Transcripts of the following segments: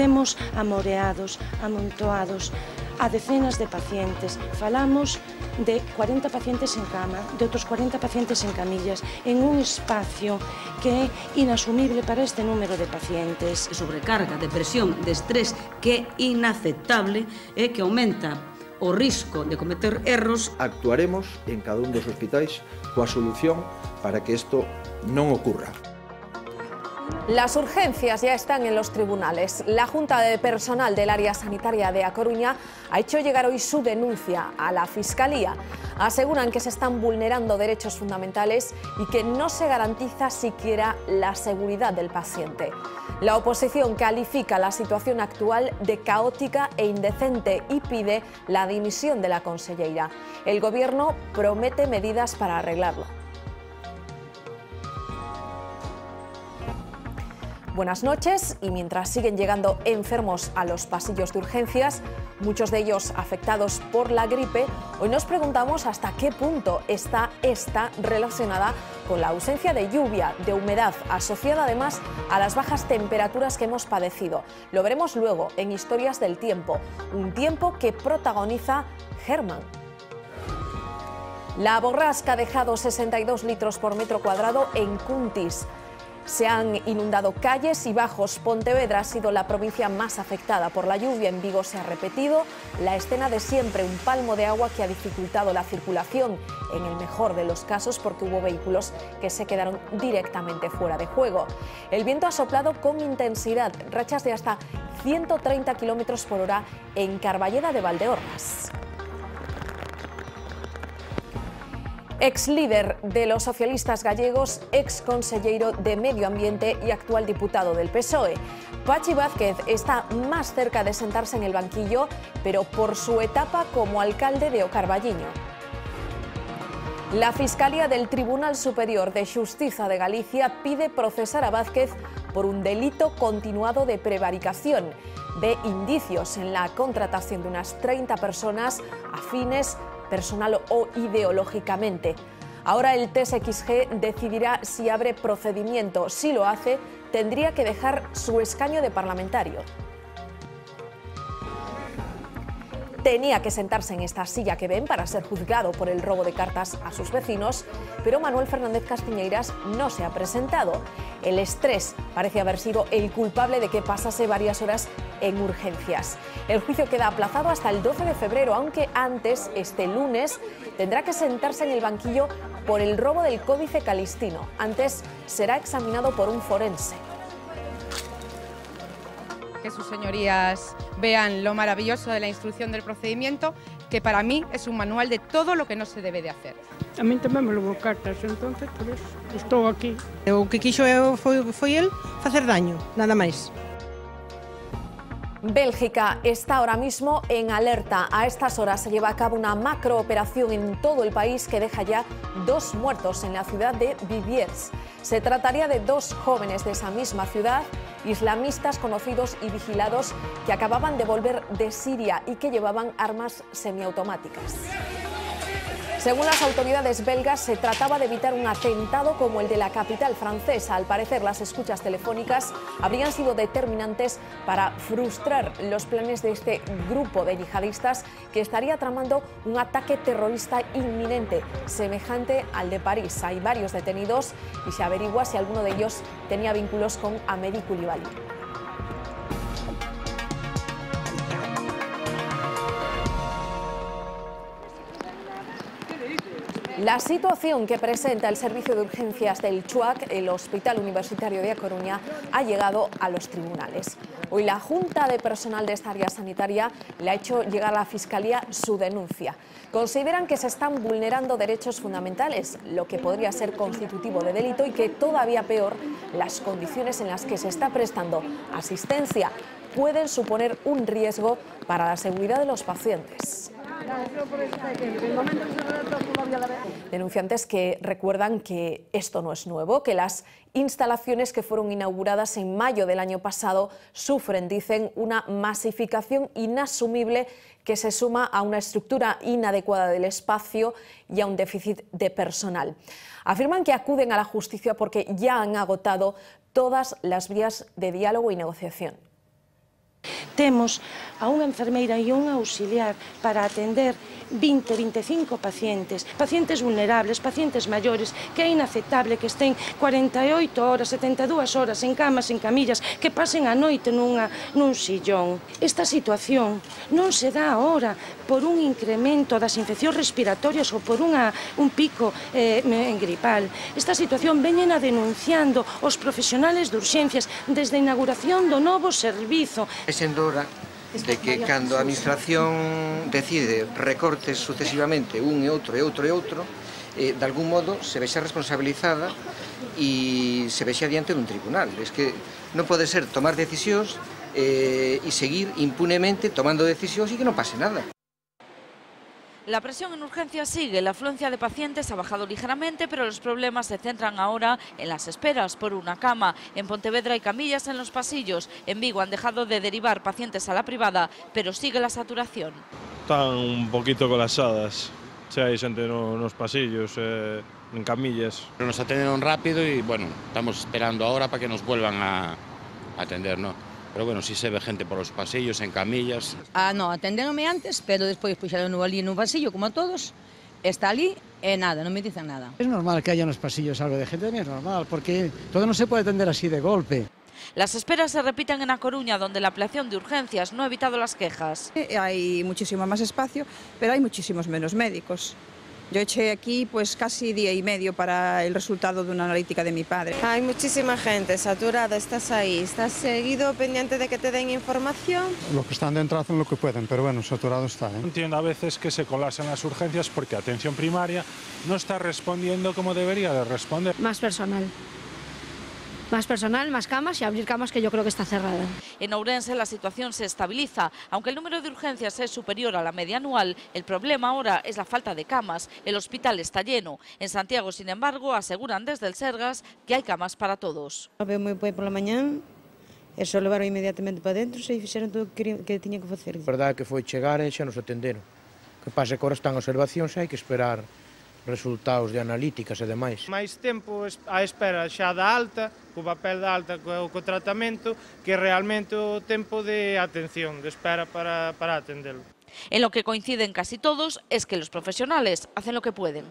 temos amoreados, amontoados, a decenas de pacientes. Falamos de 40 pacientes en cama, de outros 40 pacientes en camillas, en un espacio que é inasumible para este número de pacientes. Sobrecarga, depresión, de estrés que é inaceptable e que aumenta o risco de cometer erros. Actuaremos en cada un dos hospitais coa solución para que isto non ocurra. Las urgencias ya están en los tribunales. La Junta de Personal del Área Sanitaria de A Coruña ha hecho llegar hoy su denuncia a la Fiscalía. Aseguran que se están vulnerando derechos fundamentales y que no se garantiza siquiera la seguridad del paciente. La oposición califica la situación actual de caótica e indecente y pide la dimisión de la consellera. El Gobierno promete medidas para arreglarlo. Buenas noches y mientras siguen llegando enfermos a los pasillos de urgencias, muchos de ellos afectados por la gripe, hoy nos preguntamos hasta qué punto está esta relacionada con la ausencia de lluvia, de humedad, asociada además a las bajas temperaturas que hemos padecido. Lo veremos luego en Historias del Tiempo, un tiempo que protagoniza Germán. La borrasca ha dejado 62 litros por metro cuadrado en Cuntis. Se han inundado calles y bajos. Pontevedra ha sido la provincia más afectada por la lluvia. En Vigo se ha repetido la escena de siempre, un palmo de agua que ha dificultado la circulación, en el mejor de los casos porque hubo vehículos que se quedaron directamente fuera de juego. El viento ha soplado con intensidad, rachas de hasta 130 kilómetros por hora en Carballeda de Valdeorras. Ex líder de los socialistas gallegos, ex consejero de Medio Ambiente y actual diputado del PSOE. Pachi Vázquez está más cerca de sentarse en el banquillo, pero por su etapa como alcalde de Ocarballiño. La Fiscalía del Tribunal Superior de Justicia de Galicia pide procesar a Vázquez por un delito continuado de prevaricación. Ve indicios en la contratación de unas 30 personas afines personal o ideológicamente. Ahora el TSXG decidirá si abre procedimiento. Si lo hace, tendría que dejar su escaño de parlamentario. Tenía que sentarse en esta silla que ven para ser juzgado por el robo de cartas a sus vecinos, pero Manuel Fernández Castiñeiras no se ha presentado. El estrés parece haber sido el culpable de que pasase varias horas en urgencias. El juicio queda aplazado hasta el 12 de febrero, aunque antes, este lunes, tendrá que sentarse en el banquillo por el robo del Códice Calistino. Antes será examinado por un forense que sus señorías vean lo maravilloso de la instrucción del procedimiento, que para mí es un manual de todo lo que no se debe de hacer. A mí tamén me levou cartas, entonces por eso estou aquí. O que quixo foi, foi el facer daño, nada máis. Bélgica está ahora mismo en alerta. A estas horas se lleva a cabo una macrooperación en todo el país que deja ya dos muertos en la ciudad de Viviers. Se trataría de dos jóvenes de esa misma ciudad, islamistas conocidos y vigilados que acababan de volver de Siria y que llevaban armas semiautomáticas. Según las autoridades belgas, se trataba de evitar un atentado como el de la capital francesa. Al parecer, las escuchas telefónicas habrían sido determinantes para frustrar los planes de este grupo de yihadistas que estaría tramando un ataque terrorista inminente, semejante al de París. Hay varios detenidos y se averigua si alguno de ellos tenía vínculos con Amédi Coulibaly. La situación que presenta el servicio de urgencias del CHUAC, el Hospital Universitario de A Coruña, ha llegado a los tribunales. Hoy la Junta de Personal de esta área sanitaria le ha hecho llegar a la Fiscalía su denuncia. Consideran que se están vulnerando derechos fundamentales, lo que podría ser constitutivo de delito y que todavía peor, las condiciones en las que se está prestando asistencia pueden suponer un riesgo para la seguridad de los pacientes. Denunciantes que recuerdan que esto no es nuevo, que las instalaciones que fueron inauguradas en mayo del año pasado sufren, dicen, una masificación inasumible que se suma a una estructura inadecuada del espacio y a un déficit de personal. Afirman que acuden a la justicia porque ya han agotado todas las vías de diálogo y negociación. temos a unha enfermeira e un auxiliar para atender 20, 25 pacientes, pacientes vulnerables, pacientes maiores, que é inaceptable que estén 48 horas, 72 horas en camas, en camillas, que pasen a noite nunha, nun sillón. Esta situación non se dá ahora por un incremento das infeccións respiratorias ou por unha, un pico eh, en gripal. Esta situación veñen a denunciando os profesionales de urxencias desde a inauguración do novo servizo. É sen de que cando a administración decide recortes sucesivamente un e outro e outro e outro, eh, de algún modo se vexa responsabilizada e se vexa diante dun tribunal. Es que non pode ser tomar decisións eh, e seguir impunemente tomando decisións e que non pase nada. La presión en urgencias sigue, la afluencia de pacientes ha bajado ligeramente, pero los problemas se centran ahora en las esperas por una cama. En Pontevedra hay camillas en los pasillos. En Vigo han dejado de derivar pacientes a la privada, pero sigue la saturación. Están un poquito colapsadas. Sí, hay gente en los pasillos, eh, en camillas. Nos atendieron rápido y bueno, estamos esperando ahora para que nos vuelvan a atender, ¿no? Pero bueno, si se ve gente por os pasillos, en camillas. Ah, no, atendéronme antes, pero despois puxeron ali no pasillo, como a todos, está ali e nada, non me dicen nada. Es normal que haya nos pasillos algo de gente, es normal, porque todo non se puede atender así de golpe. Las esperas se repiten en A Coruña, donde la ampliación de urgencias no ha evitado las quejas. Hay muchísimo más espacio, pero hay muchísimos menos médicos. Yo eché aquí pues casi día y medio para el resultado de una analítica de mi padre. Hay muchísima gente saturada, estás ahí, estás seguido pendiente de que te den información. Los que están dentro hacen lo que pueden, pero bueno, saturado está. ¿eh? Entiendo a veces que se colasen las urgencias porque atención primaria no está respondiendo como debería de responder. Más personal más personal, más camas y abrir camas que yo creo que está cerrada. En Ourense la situación se estabiliza. Aunque el número de urgencias es superior a la media anual, el problema ahora es la falta de camas. El hospital está lleno. En Santiago, sin embargo, aseguran desde el Sergas que hay camas para todos. Veo moi bem pola mañán, e só levaron inmediatamente para dentro e fixeron todo o que, que tiña que facer. A verdade que foi chegar e xa nos atenderon. Que pase que ahora están observacións e hai que esperar resultados de analíticas e demais. Mais tempo a espera xa da alta, co papel da alta co, co tratamento, que realmente o tempo de atención, de espera para, para atendelo. En lo que coinciden casi todos es que los profesionales hacen lo que pueden.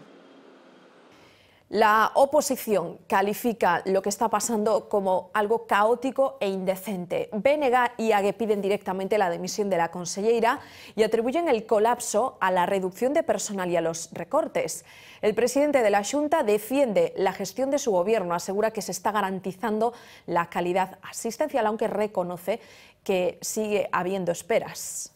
La oposición califica lo que está pasando como algo caótico e indecente. BNG y AGE piden directamente la dimisión de la consellera y atribuyen el colapso a la reducción de personal y a los recortes. El presidente de la Junta defiende la gestión de su gobierno, asegura que se está garantizando la calidad asistencial, aunque reconoce que sigue habiendo esperas.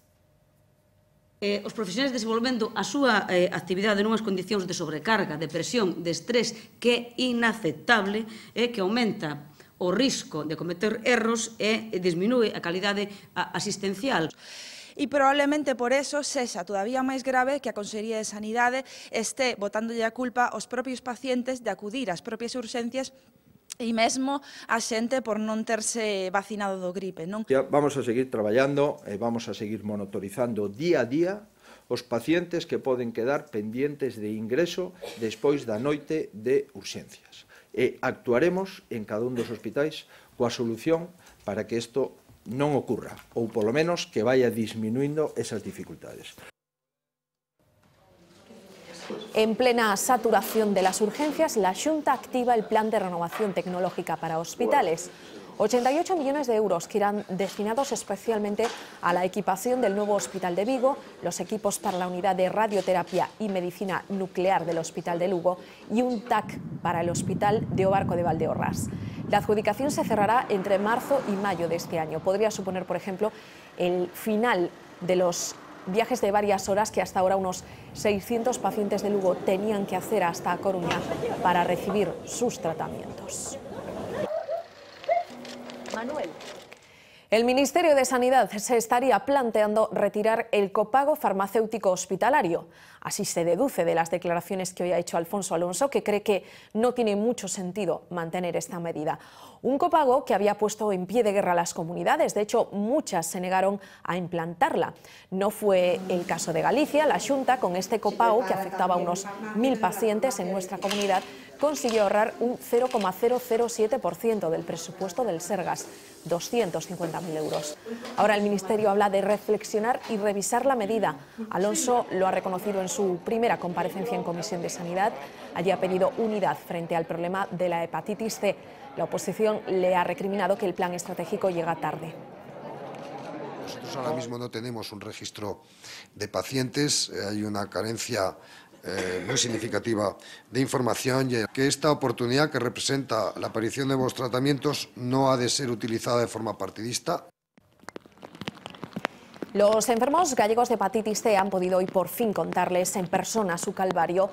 eh, os profesionais desenvolvendo a súa eh, actividade nunhas condicións de sobrecarga, de presión, de estrés que é inaceptable e eh, que aumenta o risco de cometer erros e disminúe a calidade asistencial. E probablemente por eso sexa todavía máis grave que a Consellería de Sanidade este botándolle a culpa aos propios pacientes de acudir ás propias urxencias e mesmo a xente por non terse vacinado do gripe, non? Vamos a seguir traballando e vamos a seguir monitorizando día a día os pacientes que poden quedar pendentes de ingreso despois da noite de urxencias. E actuaremos en cada un dos hospitais coa solución para que isto non ocurra, ou polo menos que vaya disminuindo esas dificultades. En plena saturación de las urgencias, la Junta activa el Plan de Renovación Tecnológica para Hospitales. 88 millones de euros que irán destinados especialmente a la equipación del nuevo Hospital de Vigo, los equipos para la unidad de radioterapia y medicina nuclear del Hospital de Lugo y un TAC para el Hospital de Obarco de Valdeorras. La adjudicación se cerrará entre marzo y mayo de este año. Podría suponer, por ejemplo, el final de los viajes de varias horas que hasta ahora unos 600 pacientes de Lugo tenían que hacer hasta Coruña para recibir sus tratamientos. Manuel. El Ministerio de Sanidad se estaría planteando retirar el copago farmacéutico hospitalario. Así se deduce de las declaraciones que hoy ha hecho Alfonso Alonso, que cree que no tiene mucho sentido mantener esta medida. Un copago que había puesto en pie de guerra a las comunidades. De hecho, muchas se negaron a implantarla. No fue el caso de Galicia. La Junta, con este copago, que afectaba a unos mil pacientes en nuestra comunidad, consiguió ahorrar un 0,007% del presupuesto del Sergas, 250.000 euros. Ahora el Ministerio habla de reflexionar y revisar la medida. Alonso lo ha reconocido en su primera comparecencia en Comisión de Sanidad. Allí ha pedido unidad frente al problema de la hepatitis C. La oposición le ha recriminado que el plan estratégico llega tarde. Nosotros ahora mismo no tenemos un registro de pacientes, hay una carencia eh, muy significativa de información y que esta oportunidad que representa la aparición de nuevos tratamientos no ha de ser utilizada de forma partidista. Los enfermos gallegos de hepatitis C han podido hoy por fin contarles en persona su calvario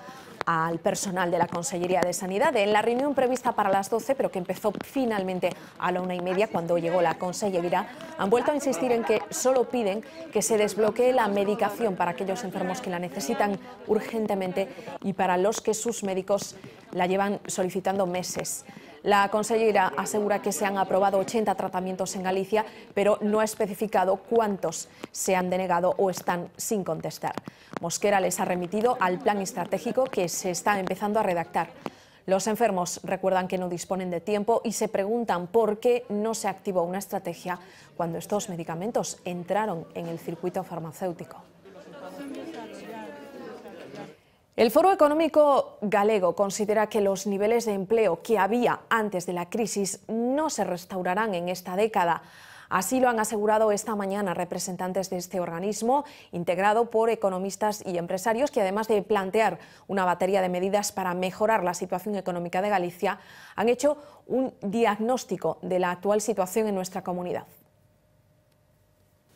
al personal de la Consellería de Sanidad en la reunión prevista para las 12, pero que empezó finalmente a la una y media cuando llegó la Consellería, han vuelto a insistir en que solo piden que se desbloquee la medicación para aquellos enfermos que la necesitan urgentemente y para los que sus médicos la llevan solicitando meses. La consellera asegura que se han aprobado 80 tratamientos en Galicia, pero no ha especificado cuántos se han denegado o están sin contestar. Mosquera les ha remitido al plan estratégico que se está empezando a redactar. Los enfermos recuerdan que no disponen de tiempo y se preguntan por qué no se activó una estrategia cuando estos medicamentos entraron en el circuito farmacéutico. El Foro Económico Galego considera que los niveles de empleo que había antes de la crisis no se restaurarán en esta década. Así lo han asegurado esta mañana representantes de este organismo, integrado por economistas y empresarios, que además de plantear una batería de medidas para mejorar la situación económica de Galicia, han hecho un diagnóstico de la actual situación en nuestra comunidad.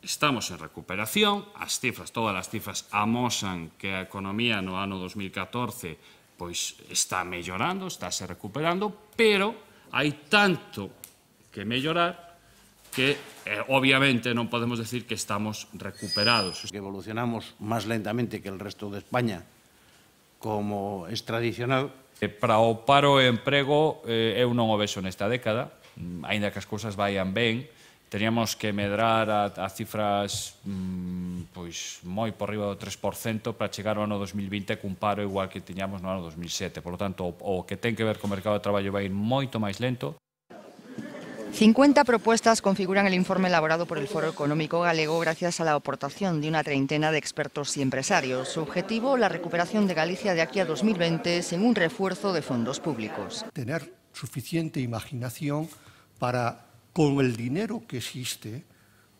Estamos en recuperación, as cifras, todas as cifras amosan que a economía no ano 2014 pois está mellorando, estáse recuperando, pero hai tanto que mellorar que eh, obviamente non podemos decir que estamos recuperados. Que evolucionamos máis lentamente que el resto de España, como es tradicional. Eh, para o paro e emprego eh, eu non o vexo nesta década, mm, aínda que as cousas vayan ben, teríamos que medrar a, a cifras mmm, pois moi por riba do 3% para chegar ao ano 2020 cun paro igual que tiñamos no ano 2007. Por lo tanto, o, o que ten que ver co mercado de traballo vai ir moito máis lento. 50 propuestas configuran el informe elaborado por el Foro Económico Galego gracias a la aportación de una treintena de expertos y empresarios. Su objetivo, la recuperación de Galicia de aquí a 2020 sin un refuerzo de fondos públicos. Tener suficiente imaginación para con el dinero que existe,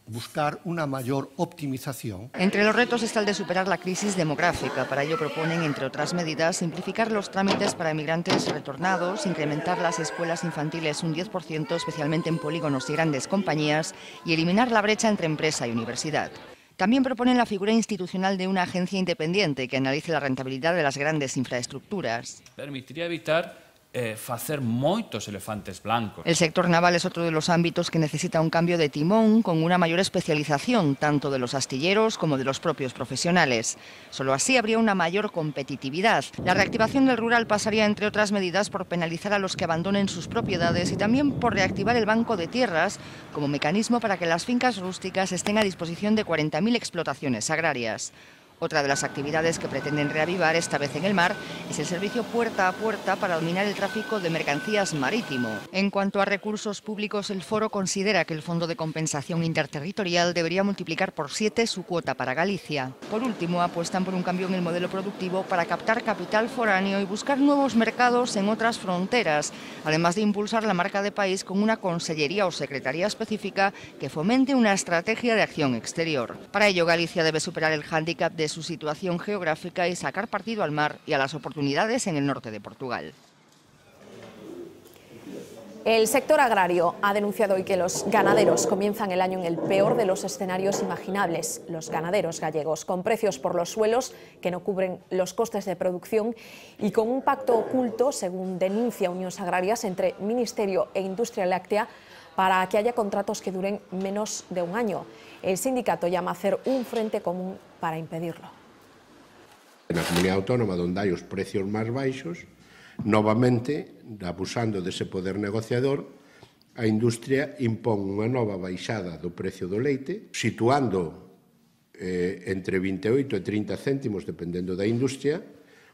buscar una mayor optimización. Entre los retos está el de superar la crisis demográfica. Para ello proponen, entre otras medidas, simplificar los trámites para emigrantes retornados, incrementar las escuelas infantiles un 10%, especialmente en polígonos y grandes compañías, y eliminar la brecha entre empresa y universidad. También proponen la figura institucional de una agencia independiente que analice la rentabilidad de las grandes infraestructuras. Permitiría evitar eh, facer moitos elefantes blancos. El sector naval es otro de los ámbitos que necesita un cambio de timón con una mayor especialización tanto de los astilleros como de los propios profesionales. Solo así habría una mayor competitividad. La reactivación del rural pasaría, entre otras medidas, por penalizar a los que abandonen sus propiedades y también por reactivar el banco de tierras como mecanismo para que las fincas rústicas estén a disposición de 40.000 explotaciones agrarias. Otra de las actividades que pretenden reavivar, esta vez en el mar, es el servicio puerta a puerta para dominar el tráfico de mercancías marítimo. En cuanto a recursos públicos, el foro considera que el Fondo de Compensación Interterritorial debería multiplicar por siete su cuota para Galicia. Por último, apuestan por un cambio en el modelo productivo para captar capital foráneo y buscar nuevos mercados en otras fronteras, además de impulsar la marca de país con una consellería o secretaría específica que fomente una estrategia de acción exterior. Para ello, Galicia debe superar el hándicap de su situación geográfica y sacar partido al mar y a las oportunidades en el norte de Portugal. El sector agrario ha denunciado hoy que los ganaderos comienzan el año en el peor de los escenarios imaginables. Los ganaderos gallegos, con precios por los suelos que no cubren los costes de producción y con un pacto oculto, según denuncia Unión Agrarias, entre Ministerio e Industria Láctea para que haya contratos que duren menos de un año. El sindicato llama a hacer un frente común para impedirlo. Na comunidade autónoma onde hai os precios máis baixos, novamente, abusando dese poder negociador, a industria impón unha nova baixada do precio do leite, situando eh, entre 28 e 30 céntimos, dependendo da industria,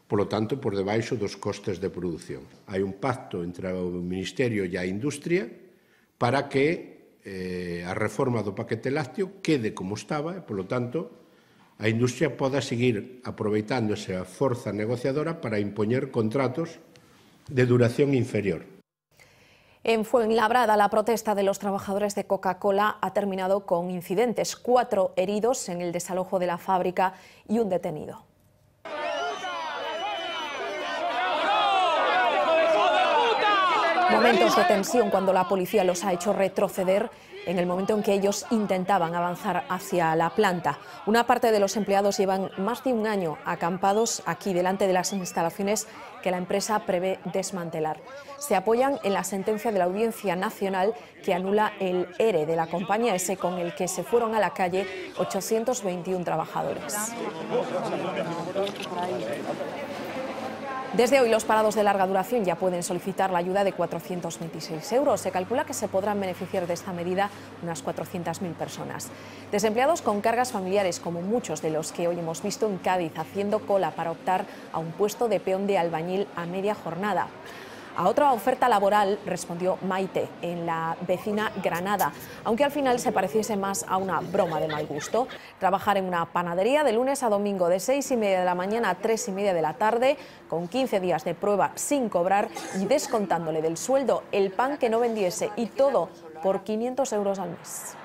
polo tanto, por debaixo dos costes de produción. Hai un pacto entre o Ministerio e a industria para que eh, a reforma do paquete lácteo quede como estaba e, polo tanto, a industria poda seguir aproveitando esa forza negociadora para impoñer contratos de duración inferior. En Fuenlabrada, la protesta de los trabajadores de Coca-Cola ha terminado con incidentes, cuatro heridos en el desalojo de la fábrica y un detenido. Momentos de tensión cuando la policía los ha hecho retroceder en el momento en que ellos intentaban avanzar hacia la planta. Una parte de los empleados llevan más de un año acampados aquí delante de las instalaciones que la empresa prevé desmantelar. Se apoyan en la sentencia de la Audiencia Nacional que anula el ERE de la compañía S con el que se fueron a la calle 821 trabajadores. Desde hoy los parados de larga duración ya pueden solicitar la ayuda de 426 euros. Se calcula que se podrán beneficiar de esta medida unas 400.000 personas. Desempleados con cargas familiares, como muchos de los que hoy hemos visto en Cádiz, haciendo cola para optar a un puesto de peón de albañil a media jornada. A otra oferta laboral respondió Maite en la vecina Granada, aunque al final se pareciese más a una broma de mal gusto. Trabajar en una panadería de lunes a domingo de seis y media de la mañana a tres y media de la tarde, con 15 días de prueba sin cobrar y descontándole del sueldo el pan que no vendiese y todo por 500 euros al mes.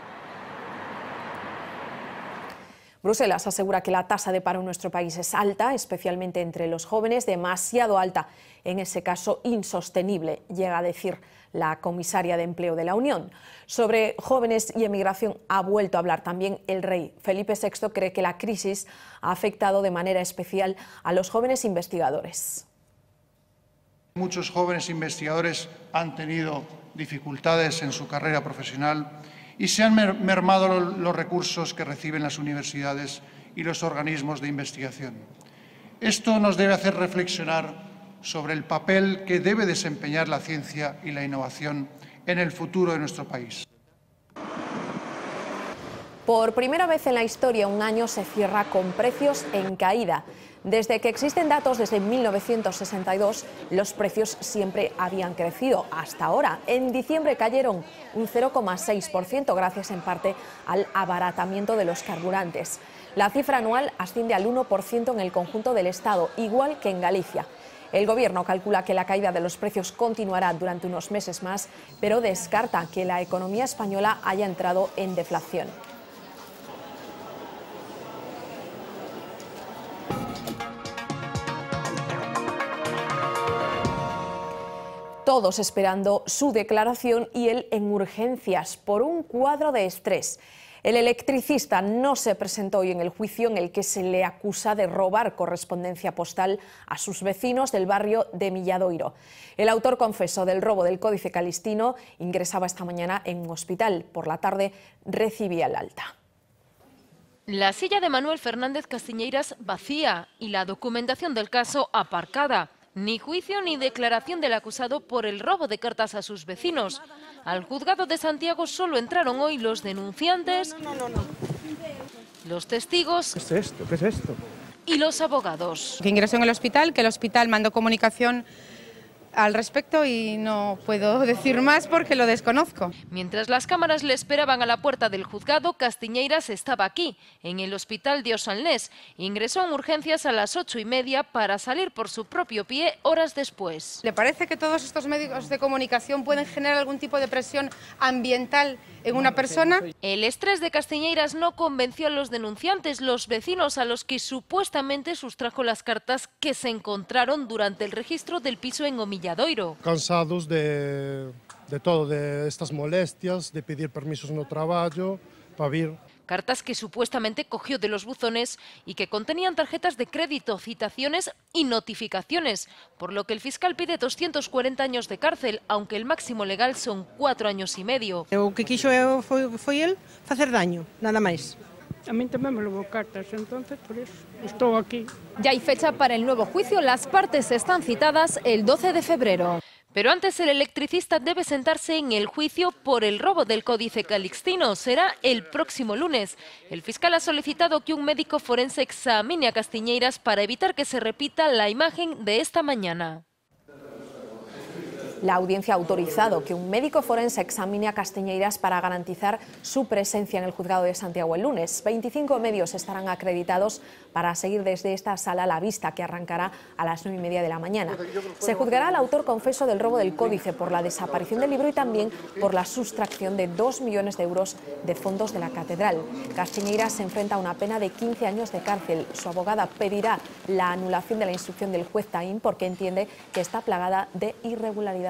Bruselas asegura que la tasa de paro en nuestro país es alta, especialmente entre los jóvenes, demasiado alta, en ese caso insostenible, llega a decir la comisaria de Empleo de la Unión. Sobre jóvenes y emigración ha vuelto a hablar también el rey. Felipe VI cree que la crisis ha afectado de manera especial a los jóvenes investigadores. Muchos jóvenes investigadores han tenido dificultades en su carrera profesional y se han mermado los recursos que reciben las universidades y los organismos de investigación. Esto nos debe hacer reflexionar sobre el papel que debe desempeñar la ciencia y la innovación en el futuro de nuestro país. Por primera vez en la historia, un año se cierra con precios en caída. Desde que existen datos desde 1962, los precios siempre habían crecido. Hasta ahora, en diciembre cayeron un 0,6%, gracias en parte al abaratamiento de los carburantes. La cifra anual asciende al 1% en el conjunto del Estado, igual que en Galicia. El Gobierno calcula que la caída de los precios continuará durante unos meses más, pero descarta que la economía española haya entrado en deflación. Todos esperando su declaración y él en urgencias por un cuadro de estrés. El electricista no se presentó hoy en el juicio en el que se le acusa de robar correspondencia postal a sus vecinos del barrio de Milladoiro. El autor confeso del robo del Códice Calistino ingresaba esta mañana en un hospital. Por la tarde recibía el alta. La silla de Manuel Fernández Castiñeiras vacía y la documentación del caso aparcada. Ni juicio ni declaración del acusado por el robo de cartas a sus vecinos. Al juzgado de Santiago solo entraron hoy los denunciantes, los testigos ¿Qué es esto? ¿Qué es esto? y los abogados. Que ingresó en el hospital, que el hospital mandó comunicación al respecto y no puedo decir más porque lo desconozco. Mientras las cámaras le esperaban a la puerta del juzgado, Castiñeiras estaba aquí, en el hospital de Osanlés. Ingresó en urgencias a las ocho y media para salir por su propio pie horas después. ¿Le parece que todos estos medios de comunicación pueden generar algún tipo de presión ambiental en una persona? El estrés de Castiñeiras no convenció a los denunciantes, los vecinos a los que supuestamente sustrajo las cartas que se encontraron durante el registro del piso en Omilla. Cansados de, de todo, de estas molestias, de pedir permisos no trabajo, para vir cartas que supuestamente cogió de los buzones y que contenían tarjetas de crédito, citaciones y notificaciones, por lo que el fiscal pide 240 años de cárcel, aunque el máximo legal son cuatro años y medio. O que quiso foi, foi el facer daño, nada máis. A mí tamén me levou cartas, entonces por eso estou aquí. Ya hay fecha para el nuevo juicio, las partes están citadas el 12 de febrero. Pero antes el electricista debe sentarse en el juicio por el robo del Códice Calixtino. Será el próximo lunes. El fiscal ha solicitado que un médico forense examine a Castiñeiras para evitar que se repita la imagen de esta mañana. La audiencia ha autorizado que un médico forense examine a Castiñeiras para garantizar su presencia en el juzgado de Santiago el lunes. 25 medios estarán acreditados para seguir desde esta sala la vista que arrancará a las 9 y media de la mañana. Se juzgará al autor confeso del robo del códice por la desaparición del libro y también por la sustracción de 2 millones de euros de fondos de la catedral. Castiñeiras se enfrenta a una pena de 15 años de cárcel. Su abogada pedirá la anulación de la instrucción del juez Taín porque entiende que está plagada de irregularidades.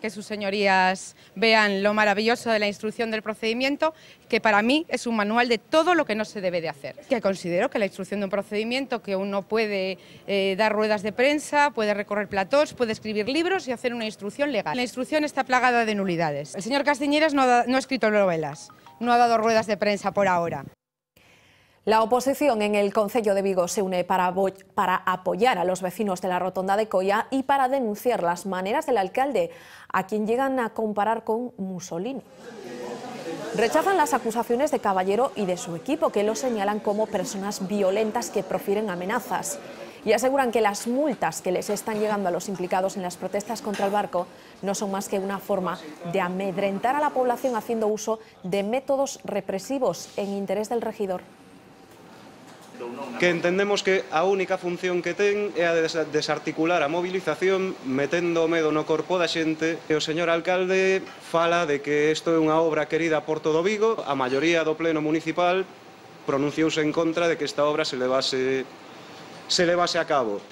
Que sus señorías vean lo maravilloso de la instrucción del procedimiento, que para mí es un manual de todo lo que no se debe de hacer. Que considero que la instrucción de un procedimiento, que uno puede eh, dar ruedas de prensa, puede recorrer platós, puede escribir libros y hacer una instrucción legal. La instrucción está plagada de nulidades. El señor Castiñeras no ha, no ha escrito novelas, no ha dado ruedas de prensa por ahora. La oposición en el Concello de Vigo se une para, apoyar a los vecinos de la Rotonda de Coya y para denunciar las maneras del alcalde, a quien llegan a comparar con Mussolini. Rechazan las acusaciones de Caballero y de su equipo, que lo señalan como personas violentas que profieren amenazas y aseguran que las multas que les están llegando a los implicados en las protestas contra el barco no son más que una forma de amedrentar a la población haciendo uso de métodos represivos en interés del regidor que entendemos que a única función que ten é a de desarticular a mobilización metendo o medo no corpo da xente. E o señor alcalde fala de que isto é unha obra querida por todo Vigo. A maioría do pleno municipal pronunciouse en contra de que esta obra se levase se levase a cabo.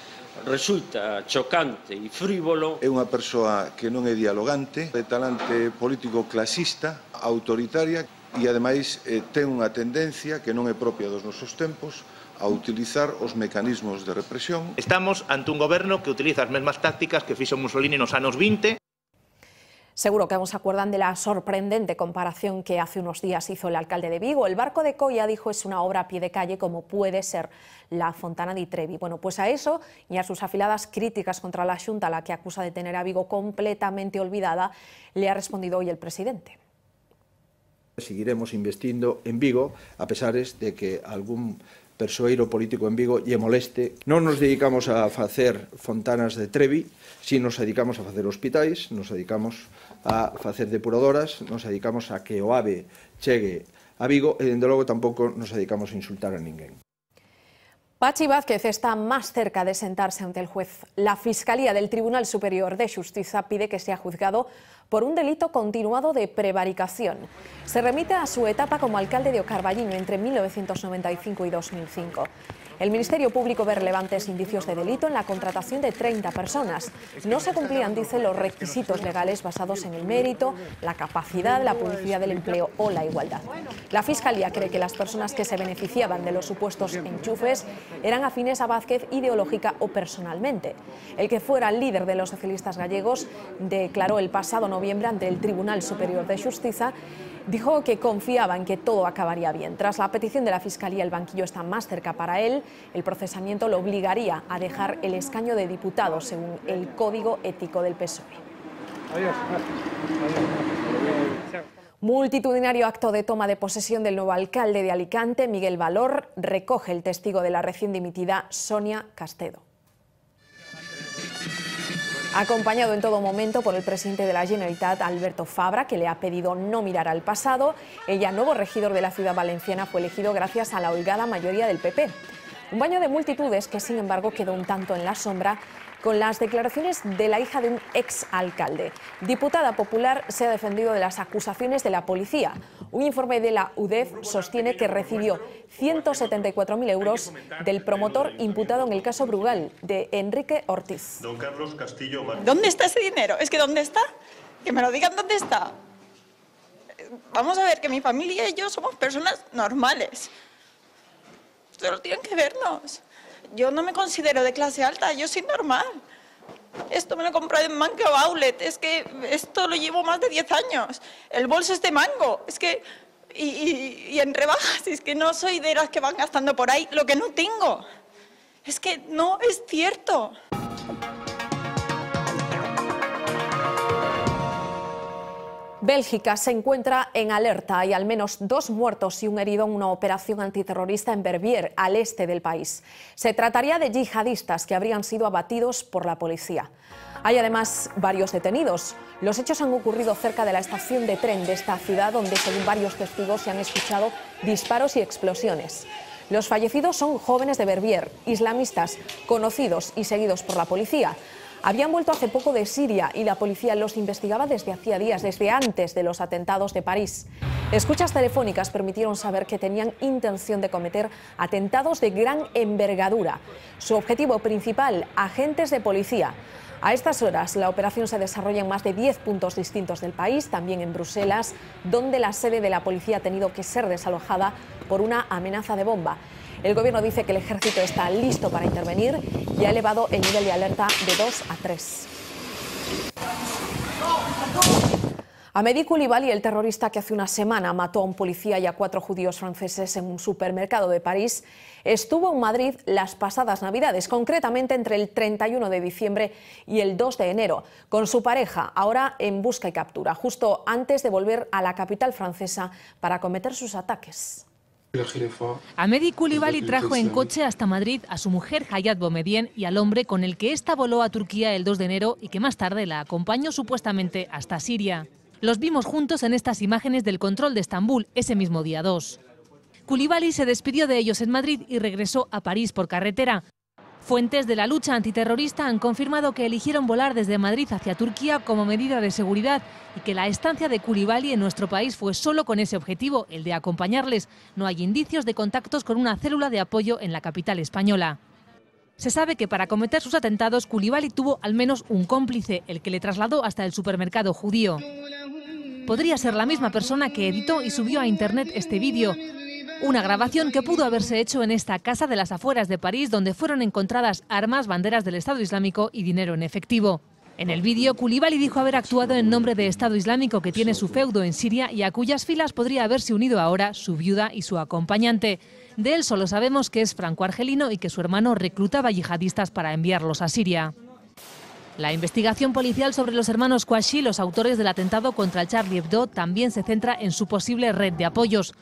Resulta chocante e frívolo. É unha persoa que non é dialogante, de talante político clasista, autoritaria e ademais eh, ten unha tendencia que non é propia dos nosos tempos a utilizar os mecanismos de represión. Estamos ante un goberno que utiliza as mesmas tácticas que fixo Mussolini nos anos 20. Seguro que aún se acuerdan de la sorprendente comparación que hace unos días hizo el alcalde de Vigo. El barco de Coya dijo es una obra a pie de calle como puede ser la Fontana di Trevi. Bueno, pues a eso y a sus afiladas críticas contra la Junta, la que acusa de tener a Vigo completamente olvidada, le ha respondido hoy el presidente. Seguiremos investindo en Vigo, a pesares de que algún persoeiro político en Vigo lle moleste. Non nos dedicamos a facer fontanas de Trevi, si nos dedicamos a facer hospitais, nos dedicamos a facer depuradoras, nos dedicamos a que o AVE chegue a Vigo e, dende logo, tampouco nos dedicamos a insultar a ninguén. Pachi Vázquez está más cerca de sentarse ante el juez. La Fiscalía del Tribunal Superior de Justicia pide que sea juzgado por un delito continuado de prevaricación. Se remite a su etapa como alcalde de Ocarballino entre 1995 y 2005. El Ministerio Público ve relevantes indicios de delito en la contratación de 30 personas. No se cumplían, dice, los requisitos legales basados en el mérito, la capacidad, la publicidad del empleo o la igualdad. La Fiscalía cree que las personas que se beneficiaban de los supuestos enchufes eran afines a Vázquez ideológica o personalmente. El que fuera líder de los socialistas gallegos declaró el pasado noviembre ante el Tribunal Superior de Justicia dijo que confiaba en que todo acabaría bien. Tras la petición de la Fiscalía, el banquillo está más cerca para él. El procesamiento lo obligaría a dejar el escaño de diputado, según el Código Ético del PSOE. Multitudinario acto de toma de posesión del nuevo alcalde de Alicante, Miguel Valor, recoge el testigo de la recién dimitida Sonia Castedo acompañado en todo momento por el presidente de la Generalitat, Alberto Fabra, que le ha pedido no mirar al pasado. El ya nuevo regidor de la ciudad valenciana fue elegido gracias a la holgada mayoría del PP. Un baño de multitudes que, sin embargo, quedó un tanto en la sombra con las declaraciones de la hija de un ex alcalde. Diputada popular se ha defendido de las acusaciones de la policía. Un informe de la UDEF sostiene que recibió 174.000 euros del promotor imputado en el caso Brugal, de Enrique Ortiz. Don Carlos Castillo ¿Dónde está ese dinero? Es que ¿dónde está? Que me lo digan dónde está. Vamos a ver que mi familia y yo somos personas normales. Solo tienen que vernos. Yo no me considero de clase alta, yo soy normal. Esto me lo he comprado en Mango Outlet, es que esto lo llevo más de 10 años. El bolso es de mango, es que... Y en rebajas, es que no soy de las que van gastando por ahí lo que no tengo. Es que no es cierto. Bélgica se encuentra en alerta. Hay al menos dos muertos y un herido en una operación antiterrorista en Verbier, al este del país. Se trataría de yihadistas que habrían sido abatidos por la policía. Hay además varios detenidos. Los hechos han ocurrido cerca de la estación de tren de esta ciudad, donde según varios testigos se han escuchado disparos y explosiones. Los fallecidos son jóvenes de Verbier, islamistas, conocidos y seguidos por la policía. Habían vuelto hace poco de Siria y la policía los investigaba desde hacía días, desde antes de los atentados de París. Escuchas telefónicas permitieron saber que tenían intención de cometer atentados de gran envergadura. Su objetivo principal, agentes de policía. A estas horas, la operación se desarrolla en más de 10 puntos distintos del país, también en Bruselas, donde la sede de la policía ha tenido que ser desalojada por una amenaza de bomba. El gobierno dice que el ejército está listo para intervenir y ha elevado el nivel de alerta de 2 a 3. Amédi Koulibaly, el terrorista que hace una semana mató a un policía y a cuatro judíos franceses en un supermercado de París, estuvo en Madrid las pasadas Navidades, concretamente entre el 31 de diciembre y el 2 de enero, con su pareja, ahora en busca y captura, justo antes de volver a la capital francesa para cometer sus ataques. Amedi Koulibaly trajo en coche hasta Madrid a su mujer Hayat Boumediene y al hombre con el que ésta voló a Turquía el 2 de enero y que más tarde la acompañó supuestamente hasta Siria. Los vimos juntos en estas imágenes del control de Estambul ese mismo día 2. Koulibaly se despidió de ellos en Madrid y regresó a París por carretera. Fuentes de la lucha antiterrorista han confirmado que eligieron volar desde Madrid hacia Turquía como medida de seguridad y que la estancia de Koulibaly en nuestro país fue solo con ese objetivo, el de acompañarles. No hay indicios de contactos con una célula de apoyo en la capital española. Se sabe que para cometer sus atentados Koulibaly tuvo al menos un cómplice, el que le trasladó hasta el supermercado judío. Podría ser la misma persona que editó y subió a internet este vídeo, una grabación que pudo haberse hecho en esta casa de las afueras de París, donde fueron encontradas armas, banderas del Estado Islámico y dinero en efectivo. En el vídeo, Koulibaly dijo haber actuado en nombre de Estado Islámico que tiene su feudo en Siria y a cuyas filas podría haberse unido ahora su viuda y su acompañante. De él solo sabemos que es franco-argelino y que su hermano reclutaba yihadistas para enviarlos a Siria. La investigación policial sobre los hermanos Kouachi, los autores del atentado contra el Charlie Hebdo, también se centra en su posible red de apoyos.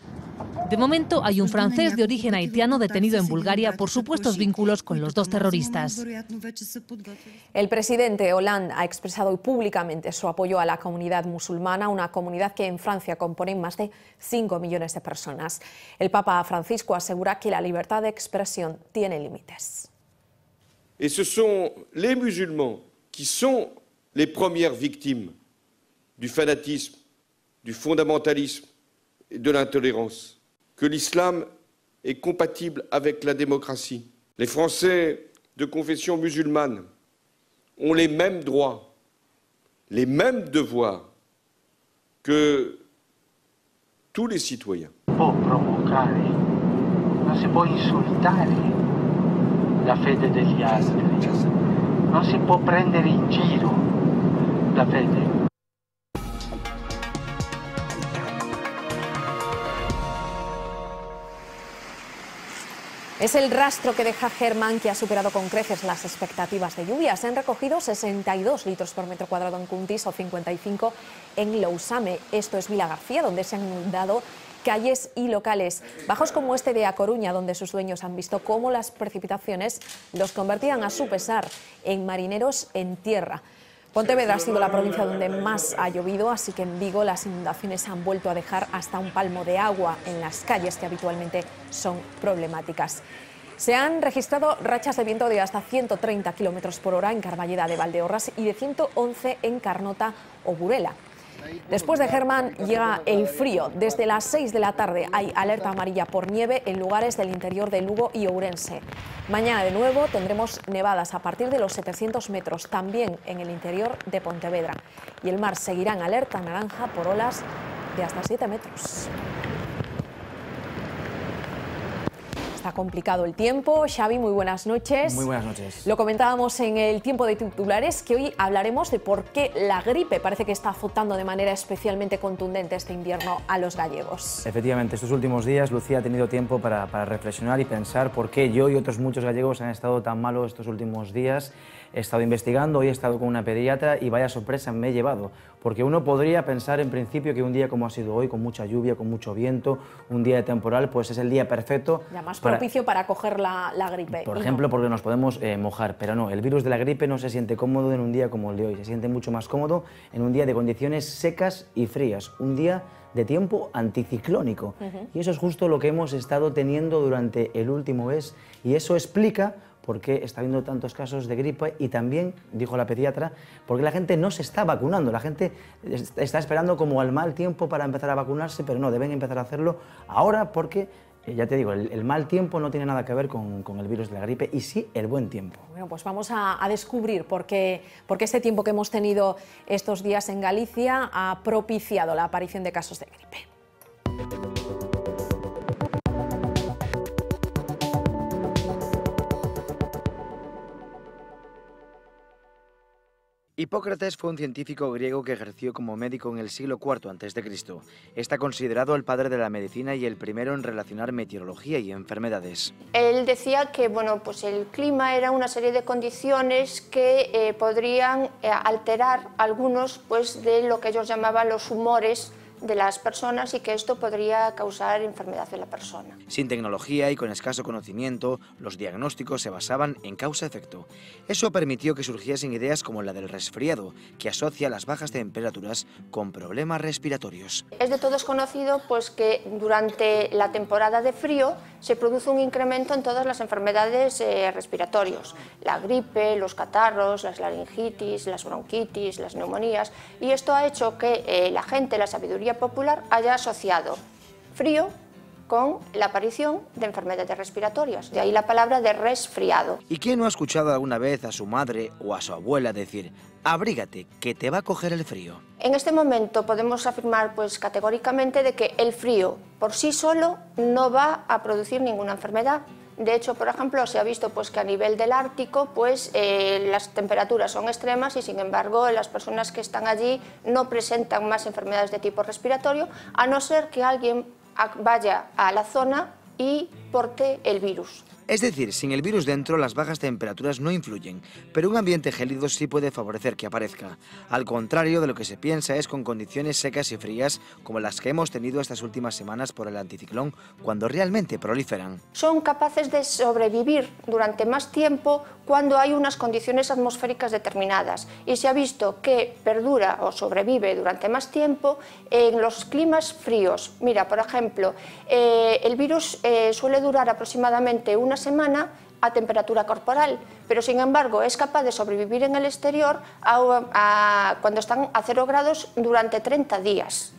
De momento hay un francés de origen haitiano detenido en Bulgaria por supuestos vínculos con los dos terroristas. El presidente Hollande ha expresado públicamente su apoyo a la comunidad musulmana, una comunidad que en Francia compone más de 5 millones de personas. El Papa Francisco asegura que la libertad de expresión tiene límites. Et ce sont les musulmans qui sont les premières victimes du fanatisme, du fondamentalisme et de l'intolérance, que l'islam est compatible avec la démocratie. Les Français de confession musulmane ont les mêmes droits, les mêmes devoirs que tous les citoyens. può provocare, non si può insultare la fede degli altri, non si può prendere in giro la fede. Es el rastro que deja Germán, que ha superado con creces las expectativas de lluvia. Se han recogido 62 litros por metro cuadrado en Cuntis o 55 en Lousame. Esto es Vila García, donde se han inundado calles y locales. Bajos como este de A Coruña, donde sus dueños han visto cómo las precipitaciones los convertían a su pesar en marineros en tierra. Pontevedra ha sido la provincia donde más ha llovido, así que en Vigo las inundaciones han vuelto a dejar hasta un palmo de agua en las calles que habitualmente son problemáticas. Se han registrado rachas de viento de hasta 130 kilómetros por hora en Carballeda de Valdeorras y de 111 en Carnota o Burela. Después de Germán llega el frío. Desde las 6 de la tarde hay alerta amarilla por nieve en lugares del interior de Lugo y Ourense. Mañana de nuevo tendremos nevadas a partir de los 700 metros, también en el interior de Pontevedra. Y el mar seguirá en alerta naranja por olas de hasta 7 metros. Está complicado el tiempo. Xavi, muy buenas noches. Muy buenas noches. Lo comentábamos en el tiempo de titulares que hoy hablaremos de por qué la gripe parece que está azotando de manera especialmente contundente este invierno a los gallegos. Efectivamente, estos últimos días Lucía ha tenido tiempo para, para reflexionar y pensar por qué yo y otros muchos gallegos han estado tan malos estos últimos días. He estado investigando, hoy he estado con una pediatra y vaya sorpresa me he llevado, porque uno podría pensar en principio que un día como ha sido hoy, con mucha lluvia, con mucho viento, un día de temporal, pues es el día perfecto. Ya más propicio para, coger la, gripe. Por ejemplo, porque nos podemos eh, mojar, pero no, el virus de la gripe no se siente cómodo en un día como el de hoy, se siente mucho más cómodo en un día de condiciones secas y frías, un día de tiempo anticiclónico. Y eso es justo lo que hemos estado teniendo durante el último mes y eso explica por qué está habiendo tantos casos de gripe y también, dijo la pediatra, porque la gente no se está vacunando, la gente está esperando como al mal tiempo para empezar a vacunarse, pero no, deben empezar a hacerlo ahora porque eh, ya te digo, el, mal tiempo no tiene nada que ver con, el virus de la gripe y sí el buen tiempo. Bueno, pues vamos a, descubrir por qué, por qué este tiempo que hemos tenido estos días en Galicia ha propiciado la aparición de casos de gripe. Hipócrates fue un científico griego que ejerció como médico en el siglo IV a.C. Está considerado el padre de la medicina y el primero en relacionar meteorología y enfermedades. Él decía que bueno, pues el clima era una serie de condiciones que eh, podrían eh, alterar algunos pues, de lo que ellos llamaban los humores de las personas y que esto podría causar enfermedad de la persona. Sin tecnología y con escaso conocimiento, los diagnósticos se basaban en causa-efecto. Eso permitió que surgiesen ideas como la del resfriado, que asocia las bajas temperaturas con problemas respiratorios. Es de todos conocido pues, que durante la temporada de frío se produce un incremento en todas las enfermedades eh, respiratorias, la gripe, los catarros, las laringitis, las bronquitis, las neumonías, y esto ha hecho que eh, la gente, la sabiduría popular haya asociado frío con la aparición de enfermedades respiratorias. De ahí la palabra de resfriado. ¿Y quién no ha escuchado alguna vez a su madre o a su abuela decir, abrígate, que te va a coger el frío? En este momento podemos afirmar pues, categóricamente de que el frío por sí solo no va a producir ninguna enfermedad. De hecho, por ejemplo, se ha visto pues, que a nivel del Ártico pues, eh, las temperaturas son extremas y, sin embargo, las personas que están allí no presentan más enfermedades de tipo respiratorio, a no ser que alguien vaya a la zona y porte el virus. Es decir, sin el virus dentro, las bajas temperaturas no influyen, pero un ambiente gélido sí puede favorecer que aparezca. Al contrario de lo que se piensa es con condiciones secas y frías como las que hemos tenido estas últimas semanas por el anticiclón, cuando realmente proliferan. Son capaces de sobrevivir durante más tiempo cuando hay unas condiciones atmosféricas determinadas y se ha visto que perdura o sobrevive durante más tiempo en los climas fríos. Mira, por ejemplo, eh, el virus eh, suele durar aproximadamente unas semana a temperatura corporal, pero sin embargo es capaz de sobrevivir en el exterior cuando están a 0 grados durante 30 días.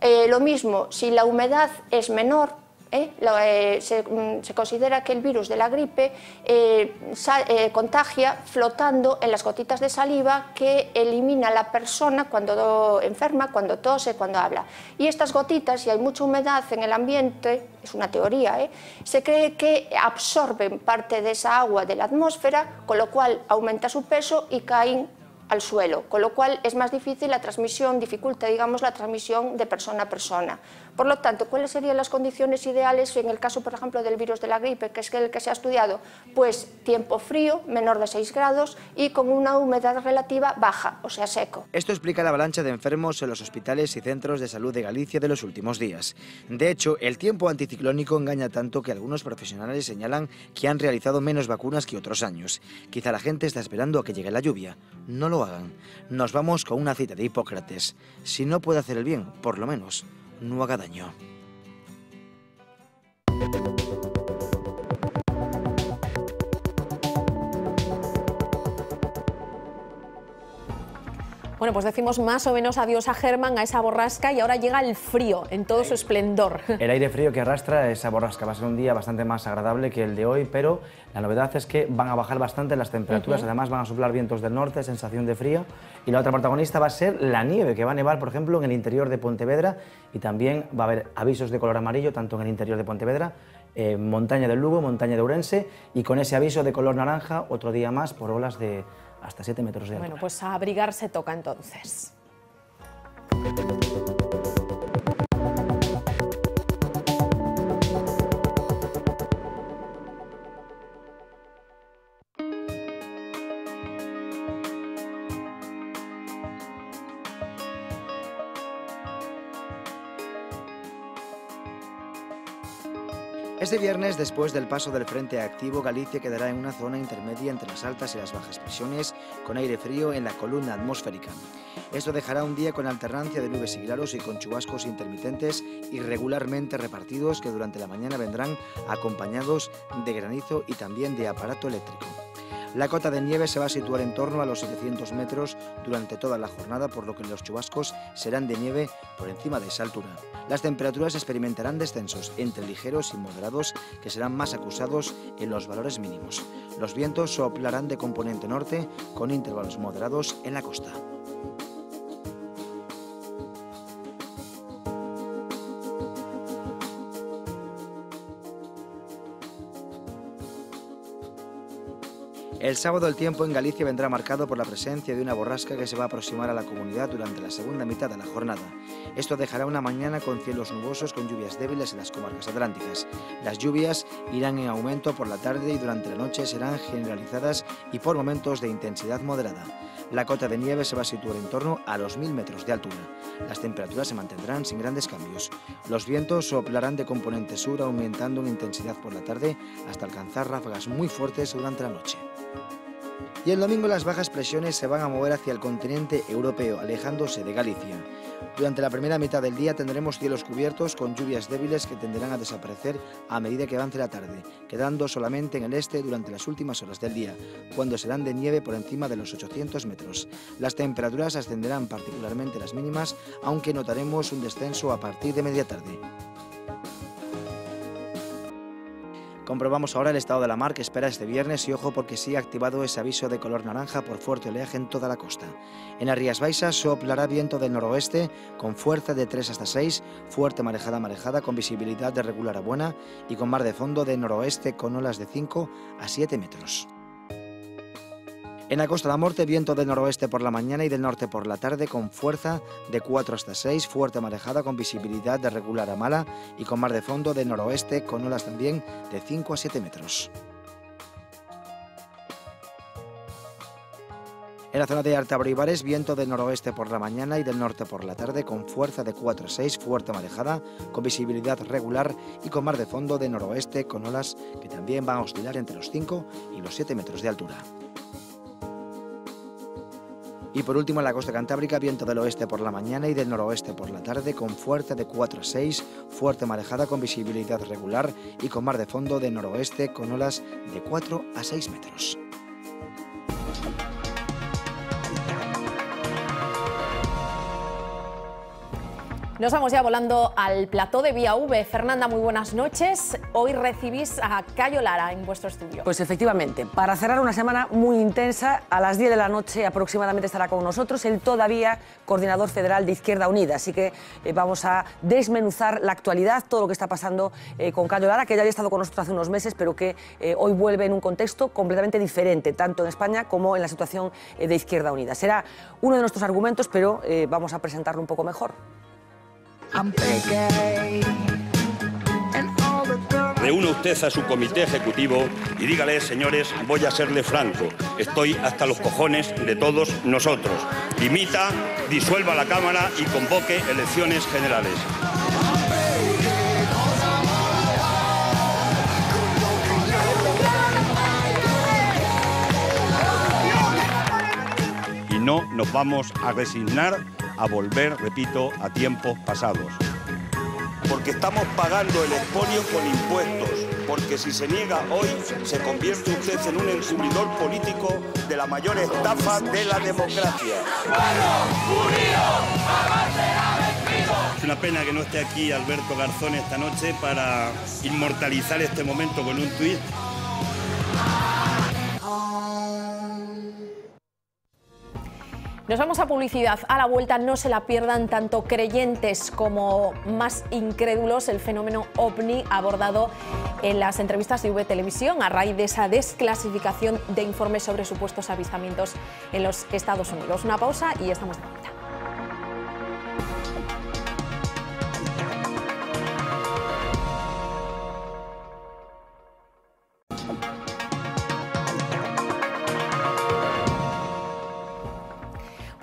Eh, lo mismo, si la humedad es menor, ¿eh? Eh, mm, se, considera que el virus de la gripe eh, contagia flotando en las gotitas de saliva que elimina la persona cuando enferma, cuando tose, cuando habla. Y estas gotitas, si hay mucha humedad en el ambiente, es una teoría, se cree que absorben parte de esa agua de la atmósfera, con lo cual aumenta su peso y caen al suelo, con lo cual es más difícil la transmisión, dificulta, digamos, la transmisión de persona a persona. Por lo tanto, ¿cuáles serían las condiciones ideales en el caso, por ejemplo, del virus de la gripe, que es el que se ha estudiado? Pues tiempo frío, menor de 6 grados y con una humedad relativa baja, o sea, seco. Esto explica la avalancha de enfermos en los hospitales y centros de salud de Galicia de los últimos días. De hecho, el tiempo anticiclónico engaña tanto que algunos profesionales señalan que han realizado menos vacunas que otros años. Quizá la gente está esperando a que llegue la lluvia. No lo hagan. Nos vamos con una cita de Hipócrates. Si no puede hacer el bien, por lo menos, no haga daño. Bueno, pues decimos más o menos adiós a Germán, a esa borrasca, y ahora llega el frío en todo su esplendor. El aire frío que arrastra esa borrasca. Va a ser un día bastante más agradable que el de hoy, pero la novedad es que van a bajar bastante las temperaturas, además van a soplar vientos del norte, sensación de frío, y la otra protagonista va a ser la nieve, que va a nevar, por ejemplo, en el interior de Pontevedra, y también va a haber avisos de color amarillo, tanto en el interior de Pontevedra, eh, montaña del Lugo, montaña de Ourense, y con ese aviso de color naranja, otro día más por olas de hasta 7 metros de altura. Bueno, pues a abrigarse toca entonces. Este viernes, después del paso del frente activo, Galicia quedará en una zona intermedia entre las altas y las bajas presiones, con aire frío en la columna atmosférica. Esto dejará un día con alternancia de nubes y claros y con chubascos intermitentes irregularmente repartidos que durante la mañana vendrán acompañados de granizo y también de aparato eléctrico. La cota de nieve se va a situar en torno a los 700 metros durante toda la jornada, por lo que los chubascos serán de nieve por encima de esa altura. Las temperaturas experimentarán descensos entre ligeros y moderados que serán más acusados en los valores mínimos. Los vientos soplarán de componente norte con intervalos moderados en la costa. El sábado el tiempo en Galicia vendrá marcado por la presencia de una borrasca que se va a aproximar a la comunidad durante la segunda mitad de la jornada. Esto dejará una mañana con cielos nubosos con lluvias débiles en las comarcas atlánticas. Las lluvias irán en aumento por la tarde y durante la noche serán generalizadas y por momentos de intensidad moderada. La cota de nieve se va a situar en torno a los 1000 metros de altura. Las temperaturas se mantendrán sin grandes cambios. Los vientos soplarán de componente sur aumentando en intensidad por la tarde hasta alcanzar ráfagas muy fuertes durante la noche. Y el domingo las bajas presiones se van a mover hacia el continente europeo, alejándose de Galicia. Durante la primera mitad del día tendremos cielos cubiertos con lluvias débiles que tenderán a desaparecer a medida que avance la tarde, quedando solamente en el este durante las últimas horas del día, cuando serán de nieve por encima de los 800 metros. Las temperaturas ascenderán particularmente las mínimas, aunque notaremos un descenso a partir de media tarde. Comprobamos ahora el estado de la mar que espera este viernes y ojo porque sigue activado ese aviso de color naranja por fuerte oleaje en toda la costa. En las Rías Baixas soplará viento del noroeste con fuerza de 3 hasta 6, fuerte marejada marejada con visibilidad de regular a buena y con mar de fondo de noroeste con olas de 5 a 7 metros. En la Costa de la Morte, viento del noroeste por la mañana y del norte por la tarde con fuerza de 4 hasta 6, fuerte marejada con visibilidad de regular a mala y con mar de fondo de noroeste con olas también de 5 a 7 metros. En la zona de Artabro viento del noroeste por la mañana y del norte por la tarde con fuerza de 4 a 6, fuerte marejada, con visibilidad regular y con mar de fondo de noroeste con olas que también van a oscilar entre los 5 y los 7 metros de altura. Y por último, en la costa cantábrica, viento del oeste por la mañana y del noroeste por la tarde, con fuerza de 4 a 6, fuerte marejada con visibilidad regular y con mar de fondo de noroeste con olas de 4 a 6 metros. Nos vamos ya volando al plató de Vía V. Fernanda, muy buenas noches. Hoy recibís a Cayo Lara en vuestro estudio. Pues efectivamente, para cerrar una semana muy intensa, a las 10 de la noche aproximadamente estará con nosotros el todavía coordinador federal de Izquierda Unida. Así que eh, vamos a desmenuzar la actualidad, todo lo que está pasando eh, con Cayo Lara, que ya había estado con nosotros hace unos meses, pero que eh, hoy vuelve en un contexto completamente diferente, tanto en España como en la situación de Izquierda Unida. Será uno de nuestros argumentos, pero vamos a presentarlo un poco mejor. Reúna usted a su comité ejecutivo y dígale, señores, voy a serle franco, estoy hasta los cojones de todos nosotros. Dimita, disuelva la Cámara y convoque elecciones generales. Y no nos vamos a resignar a volver, repito, a tiempos pasados. Porque estamos pagando el expolio con impuestos, porque si se niega hoy, se convierte usted en un encubridor político de la mayor estafa de la democracia. Es una pena que no esté aquí Alberto Garzón esta noche para inmortalizar este momento con un tuit Nos vamos a publicidad. A la vuelta no se la pierdan tanto creyentes como más incrédulos el fenómeno ovni abordado en las entrevistas de V Televisión a raíz de esa desclasificación de informes sobre supuestos avistamientos en los Estados Unidos. Una pausa y estamos de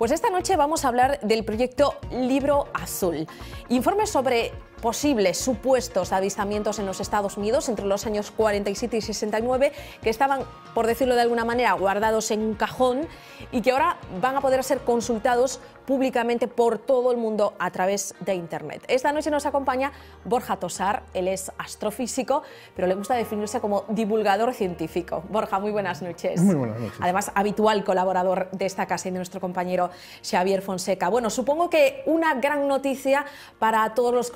Pues esta noche vamos a hablar del proyecto Libro Azul. Informes sobre posibles supuestos avistamientos en los Estados Unidos entre los años 47 y 69 que estaban, por decirlo de alguna manera, guardados en un cajón y que ahora van a poder ser consultados públicamente por todo el mundo a través de Internet. Esta noche nos acompaña Borja Tosar, él es astrofísico, pero le gusta definirse como divulgador científico. Borja, muy buenas noches. Muy buenas noches. Además, habitual colaborador de esta casa y de nuestro compañero Xavier Fonseca. Bueno, supongo que una gran noticia para todos los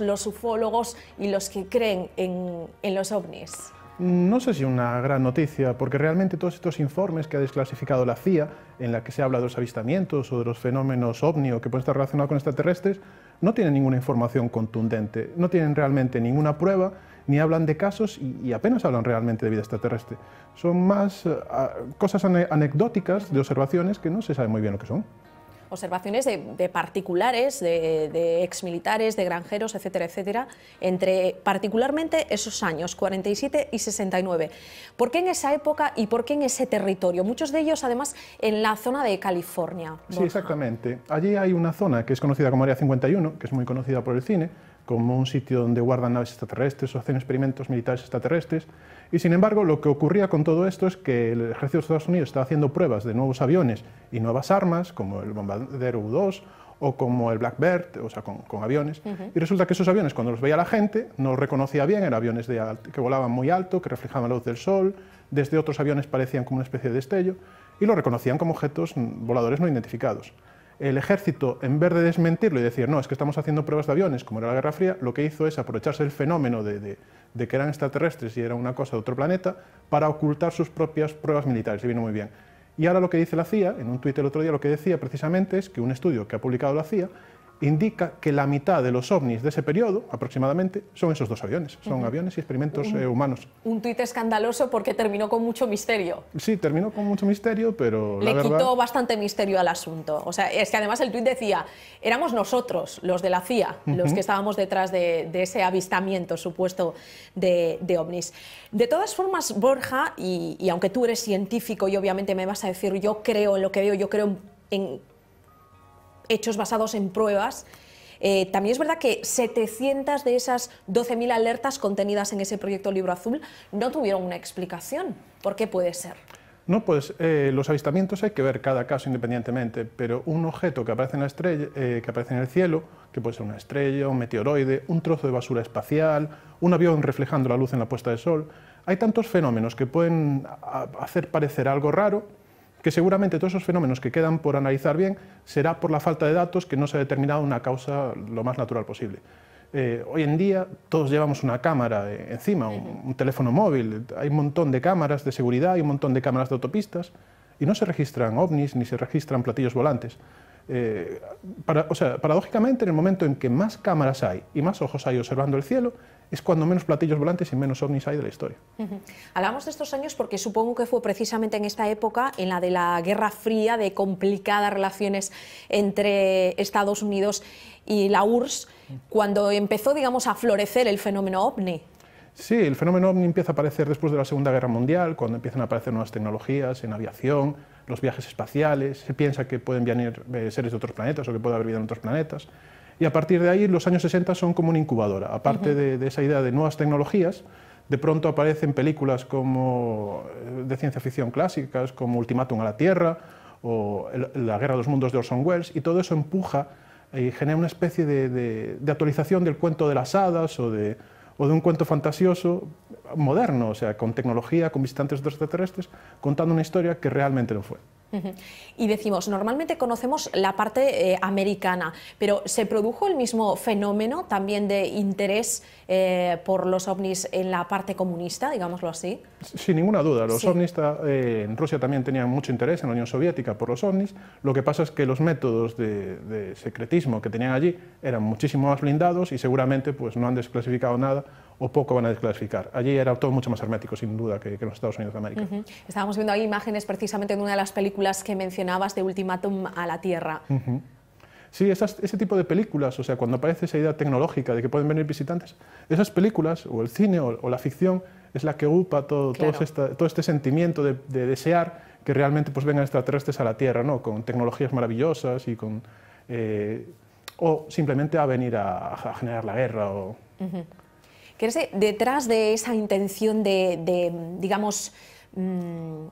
los ufólogos y los que creen en, los ovnis. No sé si una gran noticia, porque realmente todos estos informes que ha desclasificado la CIA, en la que se habla de los avistamientos o de los fenómenos ovni o que pueden estar relacionados con extraterrestres, no tienen ninguna información contundente, no tienen realmente ninguna prueba, ni hablan de casos y, apenas hablan realmente de vida extraterrestre. Son más eh, cosas ane anecdóticas de observaciones que no se sabe muy bien lo que son observaciones de, de particulares, de, de, exmilitares, de granjeros, etcétera, etcétera, entre particularmente esos años, 47 y 69. ¿Por qué en esa época y por qué en ese territorio? Muchos de ellos, además, en la zona de California. Borja. Sí, exactamente. Allí hay una zona que es conocida como Área 51, que es muy conocida por el cine, como un sitio donde guardan naves extraterrestres o hacen experimentos militares extraterrestres. Y sin embargo, lo que ocurría con todo esto es que el ejército de Estados Unidos estaba haciendo pruebas de nuevos aviones y nuevas armas, como el bombardero U-2 o como el Blackbird, o sea, con, con aviones. Uh -huh. Y resulta que esos aviones, cuando los veía la gente, no los reconocía bien, eran aviones de que volaban muy alto, que reflejaban la luz del sol, desde otros aviones parecían como una especie de destello, y los reconocían como objetos voladores no identificados el ejército, en vez de desmentirlo y decir, no, es que estamos haciendo pruebas de aviones, como era la Guerra Fría, lo que hizo es aprovecharse del fenómeno de, que eran extraterrestres y era una cosa de otro planeta para ocultar sus propias pruebas militares, y vino muy bien. Y ahora lo que dice la CIA, en un tuit el otro día lo que decía precisamente es que un estudio que ha publicado la CIA indica que la mitad de los ovnis de ese periodo, aproximadamente, son esos dos aviones. Son uh -huh. aviones y experimentos un, eh, humanos. Un tuit escandaloso porque terminó con mucho misterio. Sí, terminó con mucho misterio, pero Le la quitó verdad... bastante misterio al asunto. O sea, es que además el tuit decía, éramos nosotros, los de la CIA, uh -huh. los que estábamos detrás de, de ese avistamiento supuesto de, de, ovnis. De todas formas, Borja, y, y aunque tú eres científico y obviamente me vas a decir, yo creo en lo que veo, yo creo en, en hechos basados en pruebas. Eh, también es verdad que 700 de esas 12.000 alertas contenidas en ese proyecto Libro Azul no tuvieron una explicación. ¿Por qué puede ser? No, pues eh, los avistamientos hay que ver cada caso independientemente, pero un objeto que aparece, en la estrella, eh, que aparece en el cielo, que puede ser una estrella, un meteoroide, un trozo de basura espacial, un avión reflejando la luz en la puesta de sol, hay tantos fenómenos que pueden hacer parecer algo raro que seguramente todos esos fenómenos que quedan por analizar bien será por la falta de datos que no se ha determinado una causa lo más natural posible. Eh, hoy en día todos llevamos una cámara encima, un, un, teléfono móvil, hay un montón de cámaras de seguridad, hay un montón de cámaras de autopistas y no se registran ovnis ni se registran platillos volantes. Eh, para, o sea, paradójicamente, en el momento en que más cámaras hay y más ojos hay observando el cielo, es cuando menos platillos volantes y menos ovnis hay de la historia. Hablamos de estos años porque supongo que fue precisamente en esta época, en la de la Guerra Fría, de complicadas relaciones entre Estados Unidos y la URSS, cuando empezó, digamos, a florecer el fenómeno ovni. Sí, el fenómeno ovni empieza a aparecer después de la Segunda Guerra Mundial, cuando empiezan a aparecer nuevas tecnologías en aviación, los viajes espaciales, se piensa que pueden venir eh, seres de otros planetas o que puede haber vida en otros planetas. Y a partir de ahí, los años 60 son como una incubadora. Aparte uh -huh. de, de, esa idea de nuevas tecnologías, de pronto aparecen películas como eh, de ciencia ficción clásicas, como Ultimátum a la Tierra o La Guerra de los Mundos de Orson Welles, y todo eso empuja y genera una especie de, de, de actualización del cuento de las hadas o de, o de un cuento fantasioso moderno, o sea, con tecnología, con visitantes extraterrestres, contando una historia que realmente no fue. Y decimos, normalmente conocemos la parte eh, americana, pero ¿se produjo el mismo fenómeno también de interés eh, por los ovnis en la parte comunista, digámoslo así? Sin ninguna duda, los sí. ovnis eh, en Rusia también tenían mucho interés en la Unión Soviética por los ovnis, lo que pasa es que los métodos de, de secretismo que tenían allí eran muchísimo más blindados y seguramente pues, no han desclasificado nada o poco van a desclasificar. Allí era todo mucho más hermético, sin duda, que, que en los Estados Unidos de América. Uh -huh. Estábamos viendo ahí imágenes precisamente en una de las películas que mencionabas de Ultimátum a la Tierra. Uh -huh. Sí, esas, ese tipo de películas, o sea, cuando aparece esa idea tecnológica de que pueden venir visitantes, esas películas, o el cine o, o la ficción, es la que ocupa todo, claro. todo, esta, todo este sentimiento de, de, desear que realmente pues, vengan extraterrestres a la Tierra, ¿no? con tecnologías maravillosas y con... Eh, o simplemente a venir a, a generar la guerra. O... Ujú. ¿Crees que detrás de esa intención de, de, digamos, mm,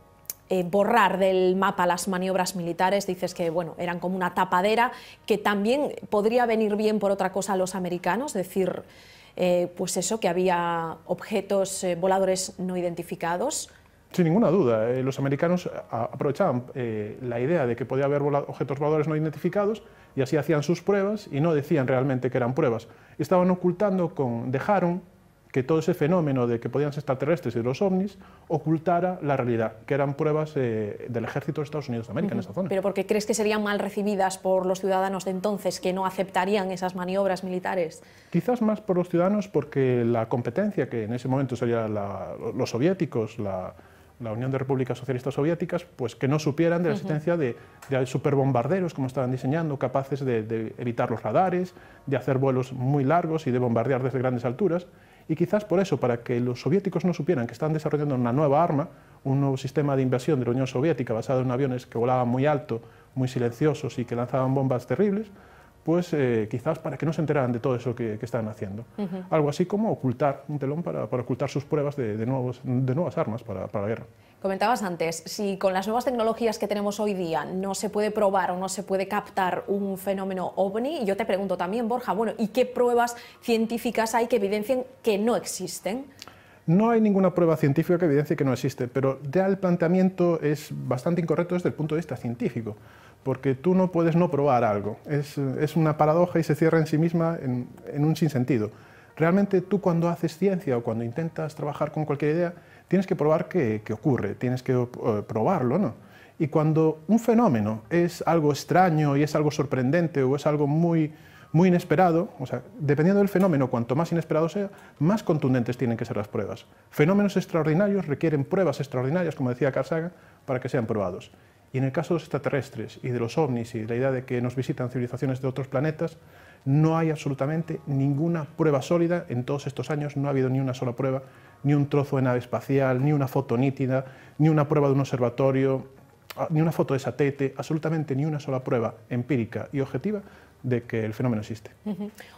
eh, borrar del mapa las maniobras militares, dices que bueno, eran como una tapadera, que también podría venir bien por otra cosa a los americanos, decir, eh, pues eso, que había objetos eh, voladores no identificados? Sin ninguna duda, los americanos aprovechaban la idea de que podía haber objetos voladores no identificados y así hacían sus pruebas y no decían realmente que eran pruebas. Estaban ocultando con, dejaron que todo ese fenómeno de que podían ser extraterrestres y de los ovnis ocultara la realidad, que eran pruebas eh, del ejército de Estados Unidos de América en esta zona. Pero porque crees que serían mal recibidas por los ciudadanos de entonces, que no aceptarían esas maniobras militares. Quizás más por los ciudadanos porque la competencia, que en ese momento sería la- los soviéticos, la, la Unión de Repúblicas Socialistas Soviéticas, pues que no supieran de la existencia de, de superbombarderos, como estaban diseñando, capaces de, de evitar los radares, de hacer vuelos muy largos y de bombardear desde grandes alturas. Y quizás por eso, para que los soviéticos no supieran que estaban desarrollando una nueva arma, un nuevo sistema de invasión de la Unión Soviética basado en aviones que volaban muy alto, muy silenciosos y que lanzaban bombas terribles, pues eh, quizás para que no se enteraran de todo eso que, que estaban haciendo. Algo así como ocultar un telón para, para ocultar sus pruebas de, de nuevos, de nuevas armas para, para la guerra. Comentabas antes, si con las nuevas tecnologías que tenemos hoy día no se puede probar o no se puede captar un fenómeno ovni, yo te pregunto también, Borja, bueno, ¿y qué pruebas científicas hay que evidencien que no existen? No hay ninguna prueba científica que evidencie que no existe, pero ya el planteamiento es bastante incorrecto desde el punto de vista científico, porque tú no puedes no probar algo. Es, es una paradoja y se cierra en sí misma en, en un sinsentido. Realmente tú cuando haces ciencia o cuando intentas trabajar con cualquier idea, tienes que probar que, ocurre, tienes que eh, probarlo, ¿no? Y cuando un fenómeno es algo extraño y es algo sorprendente o es algo muy, muy inesperado, o sea, dependiendo del fenómeno, cuanto más inesperado sea, más contundentes tienen que ser las pruebas. Fenómenos extraordinarios requieren pruebas extraordinarias, como decía Carl para que sean probados. Y en el caso de los extraterrestres y de los ovnis y de la idea de que nos visitan civilizaciones de otros planetas, no hay absolutamente ninguna prueba sólida. En todos estos años no ha habido ni una sola prueba, ni un trozo de nave espacial, ni una foto nítida, ni una prueba de un observatorio, ah, ni una foto de satélite, absolutamente ni una sola prueba empírica y objetiva de que el fenómeno existe.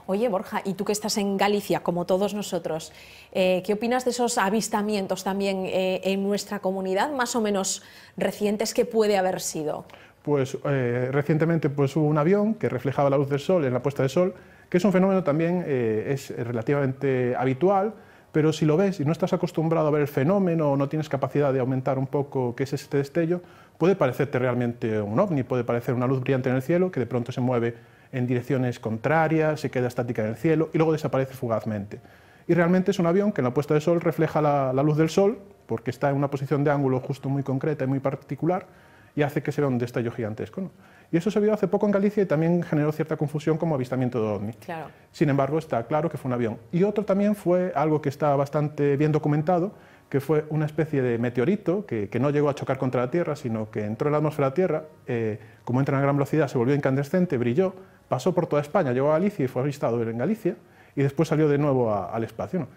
Oye, Borja, y tú que estás en Galicia, como todos nosotros, eh, ¿qué opinas de esos avistamientos también eh, en nuestra comunidad, más o menos recientes, que puede haber sido? Pues eh, recientemente pues, hubo un avión que reflejaba la luz del sol en la puesta de sol, que es un fenómeno también es relativamente habitual, pero si lo ves y no estás acostumbrado a ver el fenómeno o no tienes capacidad de aumentar un poco qué es este destello, puede parecerte realmente un ovni, puede parecer una luz brillante en el cielo que de pronto se mueve en direcciones contrarias, se queda estática en el cielo y luego desaparece fugazmente. Y realmente es un avión que en la puesta de sol refleja la, luz del sol, porque está en una posición de ángulo justo muy concreta y muy particular, y hace que sea un destello gigantesco. Y eso se vio hace poco en Galicia y también generó cierta confusión como avistamiento de ovni. Claro. Sin embargo, está claro que fue un avión. Y otro también fue algo que está bastante bien documentado, que fue una especie de meteorito que, que no llegó a chocar contra la Tierra, sino que entró en la atmósfera de la Tierra, eh, como entra a gran velocidad, se volvió incandescente, brilló, pasó por toda España, llegó a Galicia y fue avistado en Galicia, y después salió de nuevo a- al espacio. ¿no?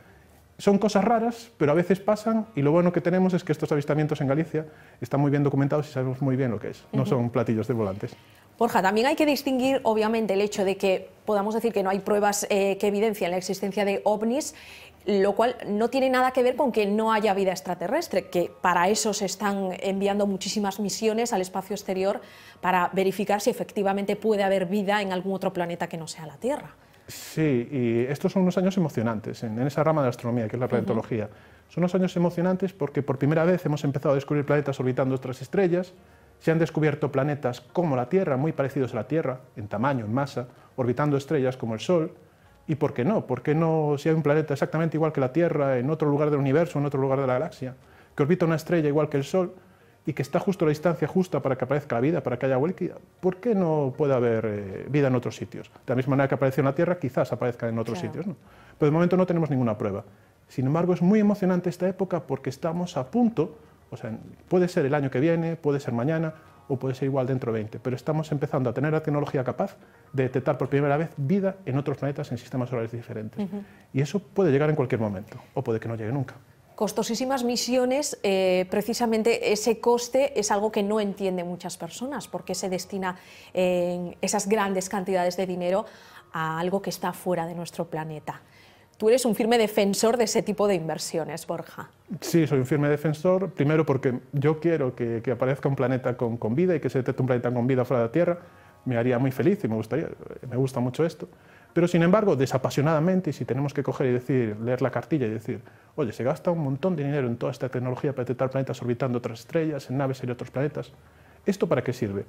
Son cosas raras, pero a veces pasan, y lo bueno que tenemos es que estos avistamientos en Galicia están muy bien documentados y sabemos muy bien lo que es. No son platillos de volantes. Borja, también hay que distinguir, obviamente, el hecho de que podamos decir que no hay pruebas eh, que evidencian la existencia de ovnis, lo cual no tiene nada que ver con que no haya vida extraterrestre, que para eso se están enviando muchísimas misiones al espacio exterior para verificar si efectivamente puede haber vida en algún otro planeta que no sea la Tierra. Sí, y estos son unos años emocionantes en, en esa rama de la astronomía, que es la planetología. Son unos años emocionantes porque por primera vez hemos empezado a descubrir planetas orbitando otras estrellas, se han descubierto planetas como la Tierra, muy parecidos a la Tierra, en tamaño, en masa, orbitando estrellas como el Sol. ¿Y por qué no? ¿Por qué no si hay un planeta exactamente igual que la Tierra, en otro lugar del universo, en otro lugar de la galaxia, que orbita una estrella igual que el Sol y que está justo a la distancia justa para que aparezca la vida, para que haya huelga, ¿por qué no puede haber eh, vida en otros sitios? De la misma manera que apareció en la Tierra, quizás aparezca en otros Claro. sitios. ¿no? Pero de momento no tenemos ninguna prueba. Sin embargo, es muy emocionante esta época porque estamos a punto, o sea, puede ser el año que viene, puede ser mañana o puede ser igual dentro de 20, pero estamos empezando a tener la tecnología capaz de detectar por primera vez vida en otros planetas en sistemas solares diferentes. Y eso puede llegar en cualquier momento, o puede que no llegue nunca. Costosísimas misiones, eh, precisamente ese coste es algo que no entienden muchas personas, porque se destina en esas grandes cantidades de dinero a algo que está fuera de nuestro planeta. Tú eres un firme defensor de ese tipo de inversiones, Borja. Sí, soy un firme defensor, primero porque yo quiero que, aparezca un planeta con, con, vida y que se detecte un planeta con vida fuera de la Tierra, me haría muy feliz y me, gustaría, me gusta mucho esto. Pero sin embargo, desapasionadamente, y si tenemos que coger y decir, leer la cartilla y decir, oye, se gasta un montón de dinero en toda esta tecnología para detectar planetas orbitando otras estrellas, en naves y otros planetas, ¿esto para qué sirve?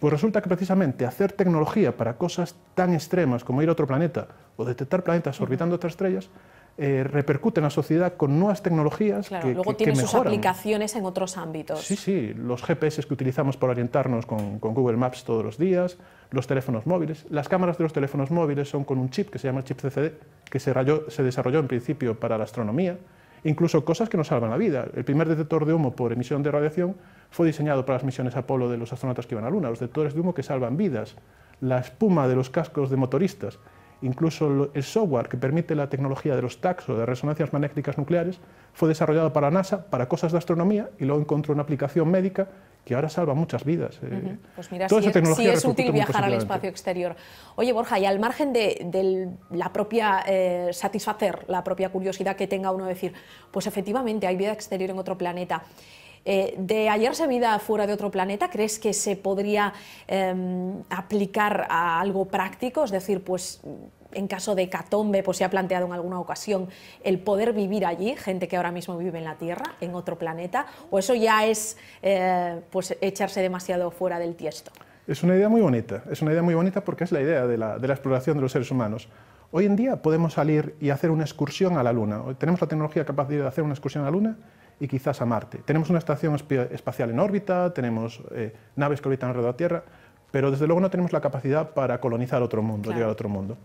Pues resulta que precisamente hacer tecnología para cosas tan extremas como ir a otro planeta o detectar planetas orbitando otras estrellas eh, repercute en la sociedad con nuevas tecnologías claro, que, luego que, tiene que sus aplicaciones en otros ámbitos. Sí, sí, los GPS que utilizamos para orientarnos con, con, Google Maps todos los días, los teléfonos móviles. Las cámaras de los teléfonos móviles son con un chip que se llama chip CCD, que se desarrolló en principio para la astronomía, incluso cosas que nos salvan la vida. El primer detector de humo por emisión de radiación fue diseñado para las misiones Apolo de los astronautas que iban a la Luna, los detectores de humo que salvan vidas, la espuma de los cascos de motoristas, incluso el software que permite la tecnología de los TACS o de resonancias magnéticas nucleares fue desarrollado para NASA para cosas de astronomía y luego encontró una aplicación médica que ahora salva muchas vidas. Uh -huh. Pues mira, Toda esa tecnología sí es útil viajar al espacio exterior. Oye, Borja, y al margen de, de la propia eh, satisfacer la propia curiosidad que tenga uno de decir, pues efectivamente hay vida exterior en otro planeta. Eh, de hallarse vida fuera de otro planeta, ¿crees que se podría eh, aplicar a algo práctico? Es decir, pues en caso de catombe, pues se ha planteado en alguna ocasión el poder vivir allí, gente que ahora mismo vive en la Tierra, en otro planeta, o eso ya es eh, pues echarse demasiado fuera del tiesto. Es una idea muy bonita, es una idea muy bonita porque es la idea de la, exploración de los seres humanos. Hoy en día podemos salir y hacer una excursión a la Luna. Tenemos la tecnología capaz de hacer una excursión a la Luna y quizás a Marte. Tenemos una estación espacial en órbita, tenemos eh, naves que orbitan alrededor de la Tierra, pero desde luego no tenemos la capacidad para colonizar otro mundo, claro. llegar a otro mundo.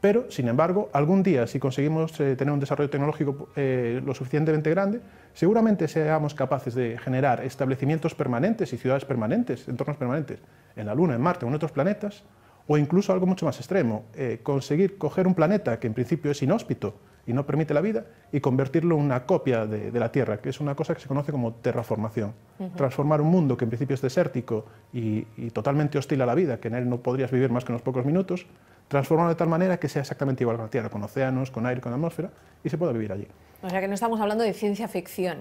Pero, sin embargo, algún día, si conseguimos eh, tener un desarrollo tecnológico eh, lo suficientemente grande, seguramente seamos capaces de generar establecimientos permanentes y ciudades permanentes, entornos permanentes, en la Luna, en Marte o en otros planetas, o incluso algo mucho más extremo, eh, conseguir coger un planeta que en principio es inhóspito y no permite la vida y convertirlo en una copia de, de la Tierra, que es una cosa que se conoce como terraformación. Uh -huh. Transformar un mundo que en principio es desértico y, y totalmente hostil a la vida, que en él no podrías vivir más que unos pocos minutos, transformarlo de tal manera que sea exactamente igual que la Tierra, con océanos, con aire, con atmósfera, y se pueda vivir allí. O sea que no estamos hablando de ciencia ficción.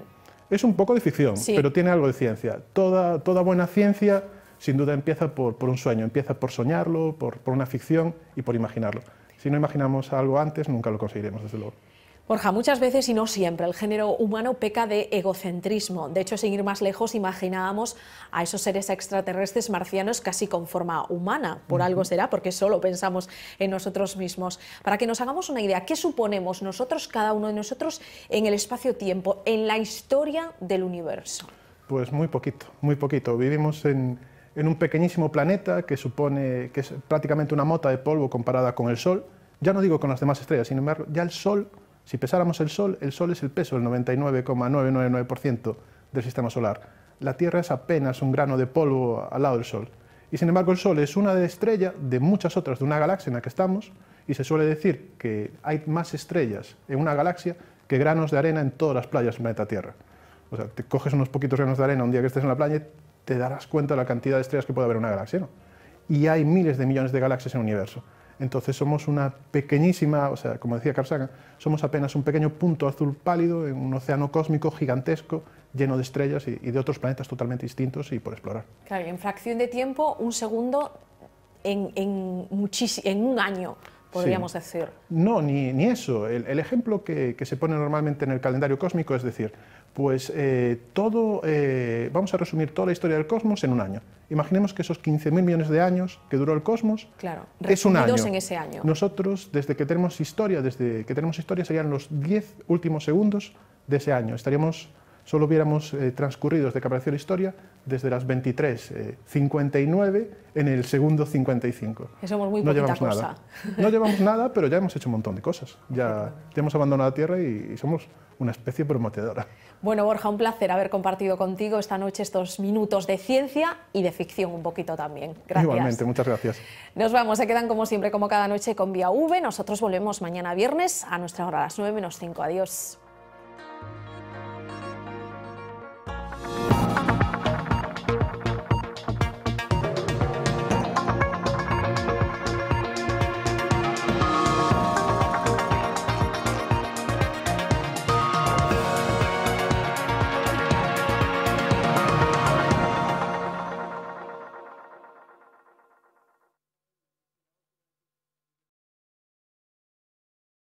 Es un poco de ficción, sí. pero tiene algo de ciencia. Toda, toda buena ciencia, sin duda, empieza por, por un sueño, empieza por soñarlo, por, por una ficción y por imaginarlo. Si no imaginamos algo antes, nunca lo conseguiremos, desde luego. Borja, muchas veces y no siempre el género humano peca de egocentrismo. De hecho, sin ir más lejos, imaginábamos a esos seres extraterrestres marcianos casi con forma humana. Por uh -huh. algo será, porque solo pensamos en nosotros mismos. Para que nos hagamos una idea, ¿qué suponemos nosotros, cada uno de nosotros, en el espacio-tiempo, en la historia del universo? Pues muy poquito, muy poquito. Vivimos en, en un pequeñísimo planeta que supone que es prácticamente una mota de polvo comparada con el Sol. Ya no digo con las demás estrellas, sin embargo, ya el Sol si pesáramos el Sol, el Sol es el peso del 99,999% del sistema solar. La Tierra es apenas un grano de polvo al lado del Sol. Y sin embargo el Sol es una estrella de muchas otras de una galaxia en la que estamos y se suele decir que hay más estrellas en una galaxia que granos de arena en todas las playas del planeta Tierra. O sea, te coges unos poquitos granos de arena un día que estés en la playa y te darás cuenta de la cantidad de estrellas que puede haber en una galaxia. Y hay miles de millones de galaxias en el universo. Entonces somos una pequeñísima, o sea, como decía Carl Sagan, somos apenas un pequeño punto azul pálido en un océano cósmico gigantesco lleno de estrellas y, de otros planetas totalmente distintos y por explorar. Claro, en fracción de tiempo, un segundo en, en, en un año, podríamos sí. decir. No, ni, ni eso. El, el ejemplo que, que, se pone normalmente en el calendario cósmico es decir, pues eh, todo, eh, vamos a resumir toda la historia del cosmos en un año. Imaginemos que esos 15.000 millones de años que duró el cosmos claro, es un año. en ese año. Nosotros, desde que tenemos historia, desde que tenemos historia, serían los 10 últimos segundos de ese año. Estaríamos, solo hubiéramos eh, transcurrido desde que apareció la historia, desde las 23.59 en el segundo 55. Que somos muy no poquita llevamos cosa. Nada. No llevamos nada, pero ya hemos hecho un montón de cosas. Ya, ya hemos abandonado la Tierra y, y somos una especie prometedora. Bueno, Borja, un placer haber compartido contigo esta noche estos minutos de ciencia y de ficción un poquito también. Gracias. Igualmente, muchas gracias. Nos vamos, se quedan como siempre, como cada noche con Vía V. Nosotros volvemos mañana viernes a nuestra hora, a las 9 menos 5. Adiós.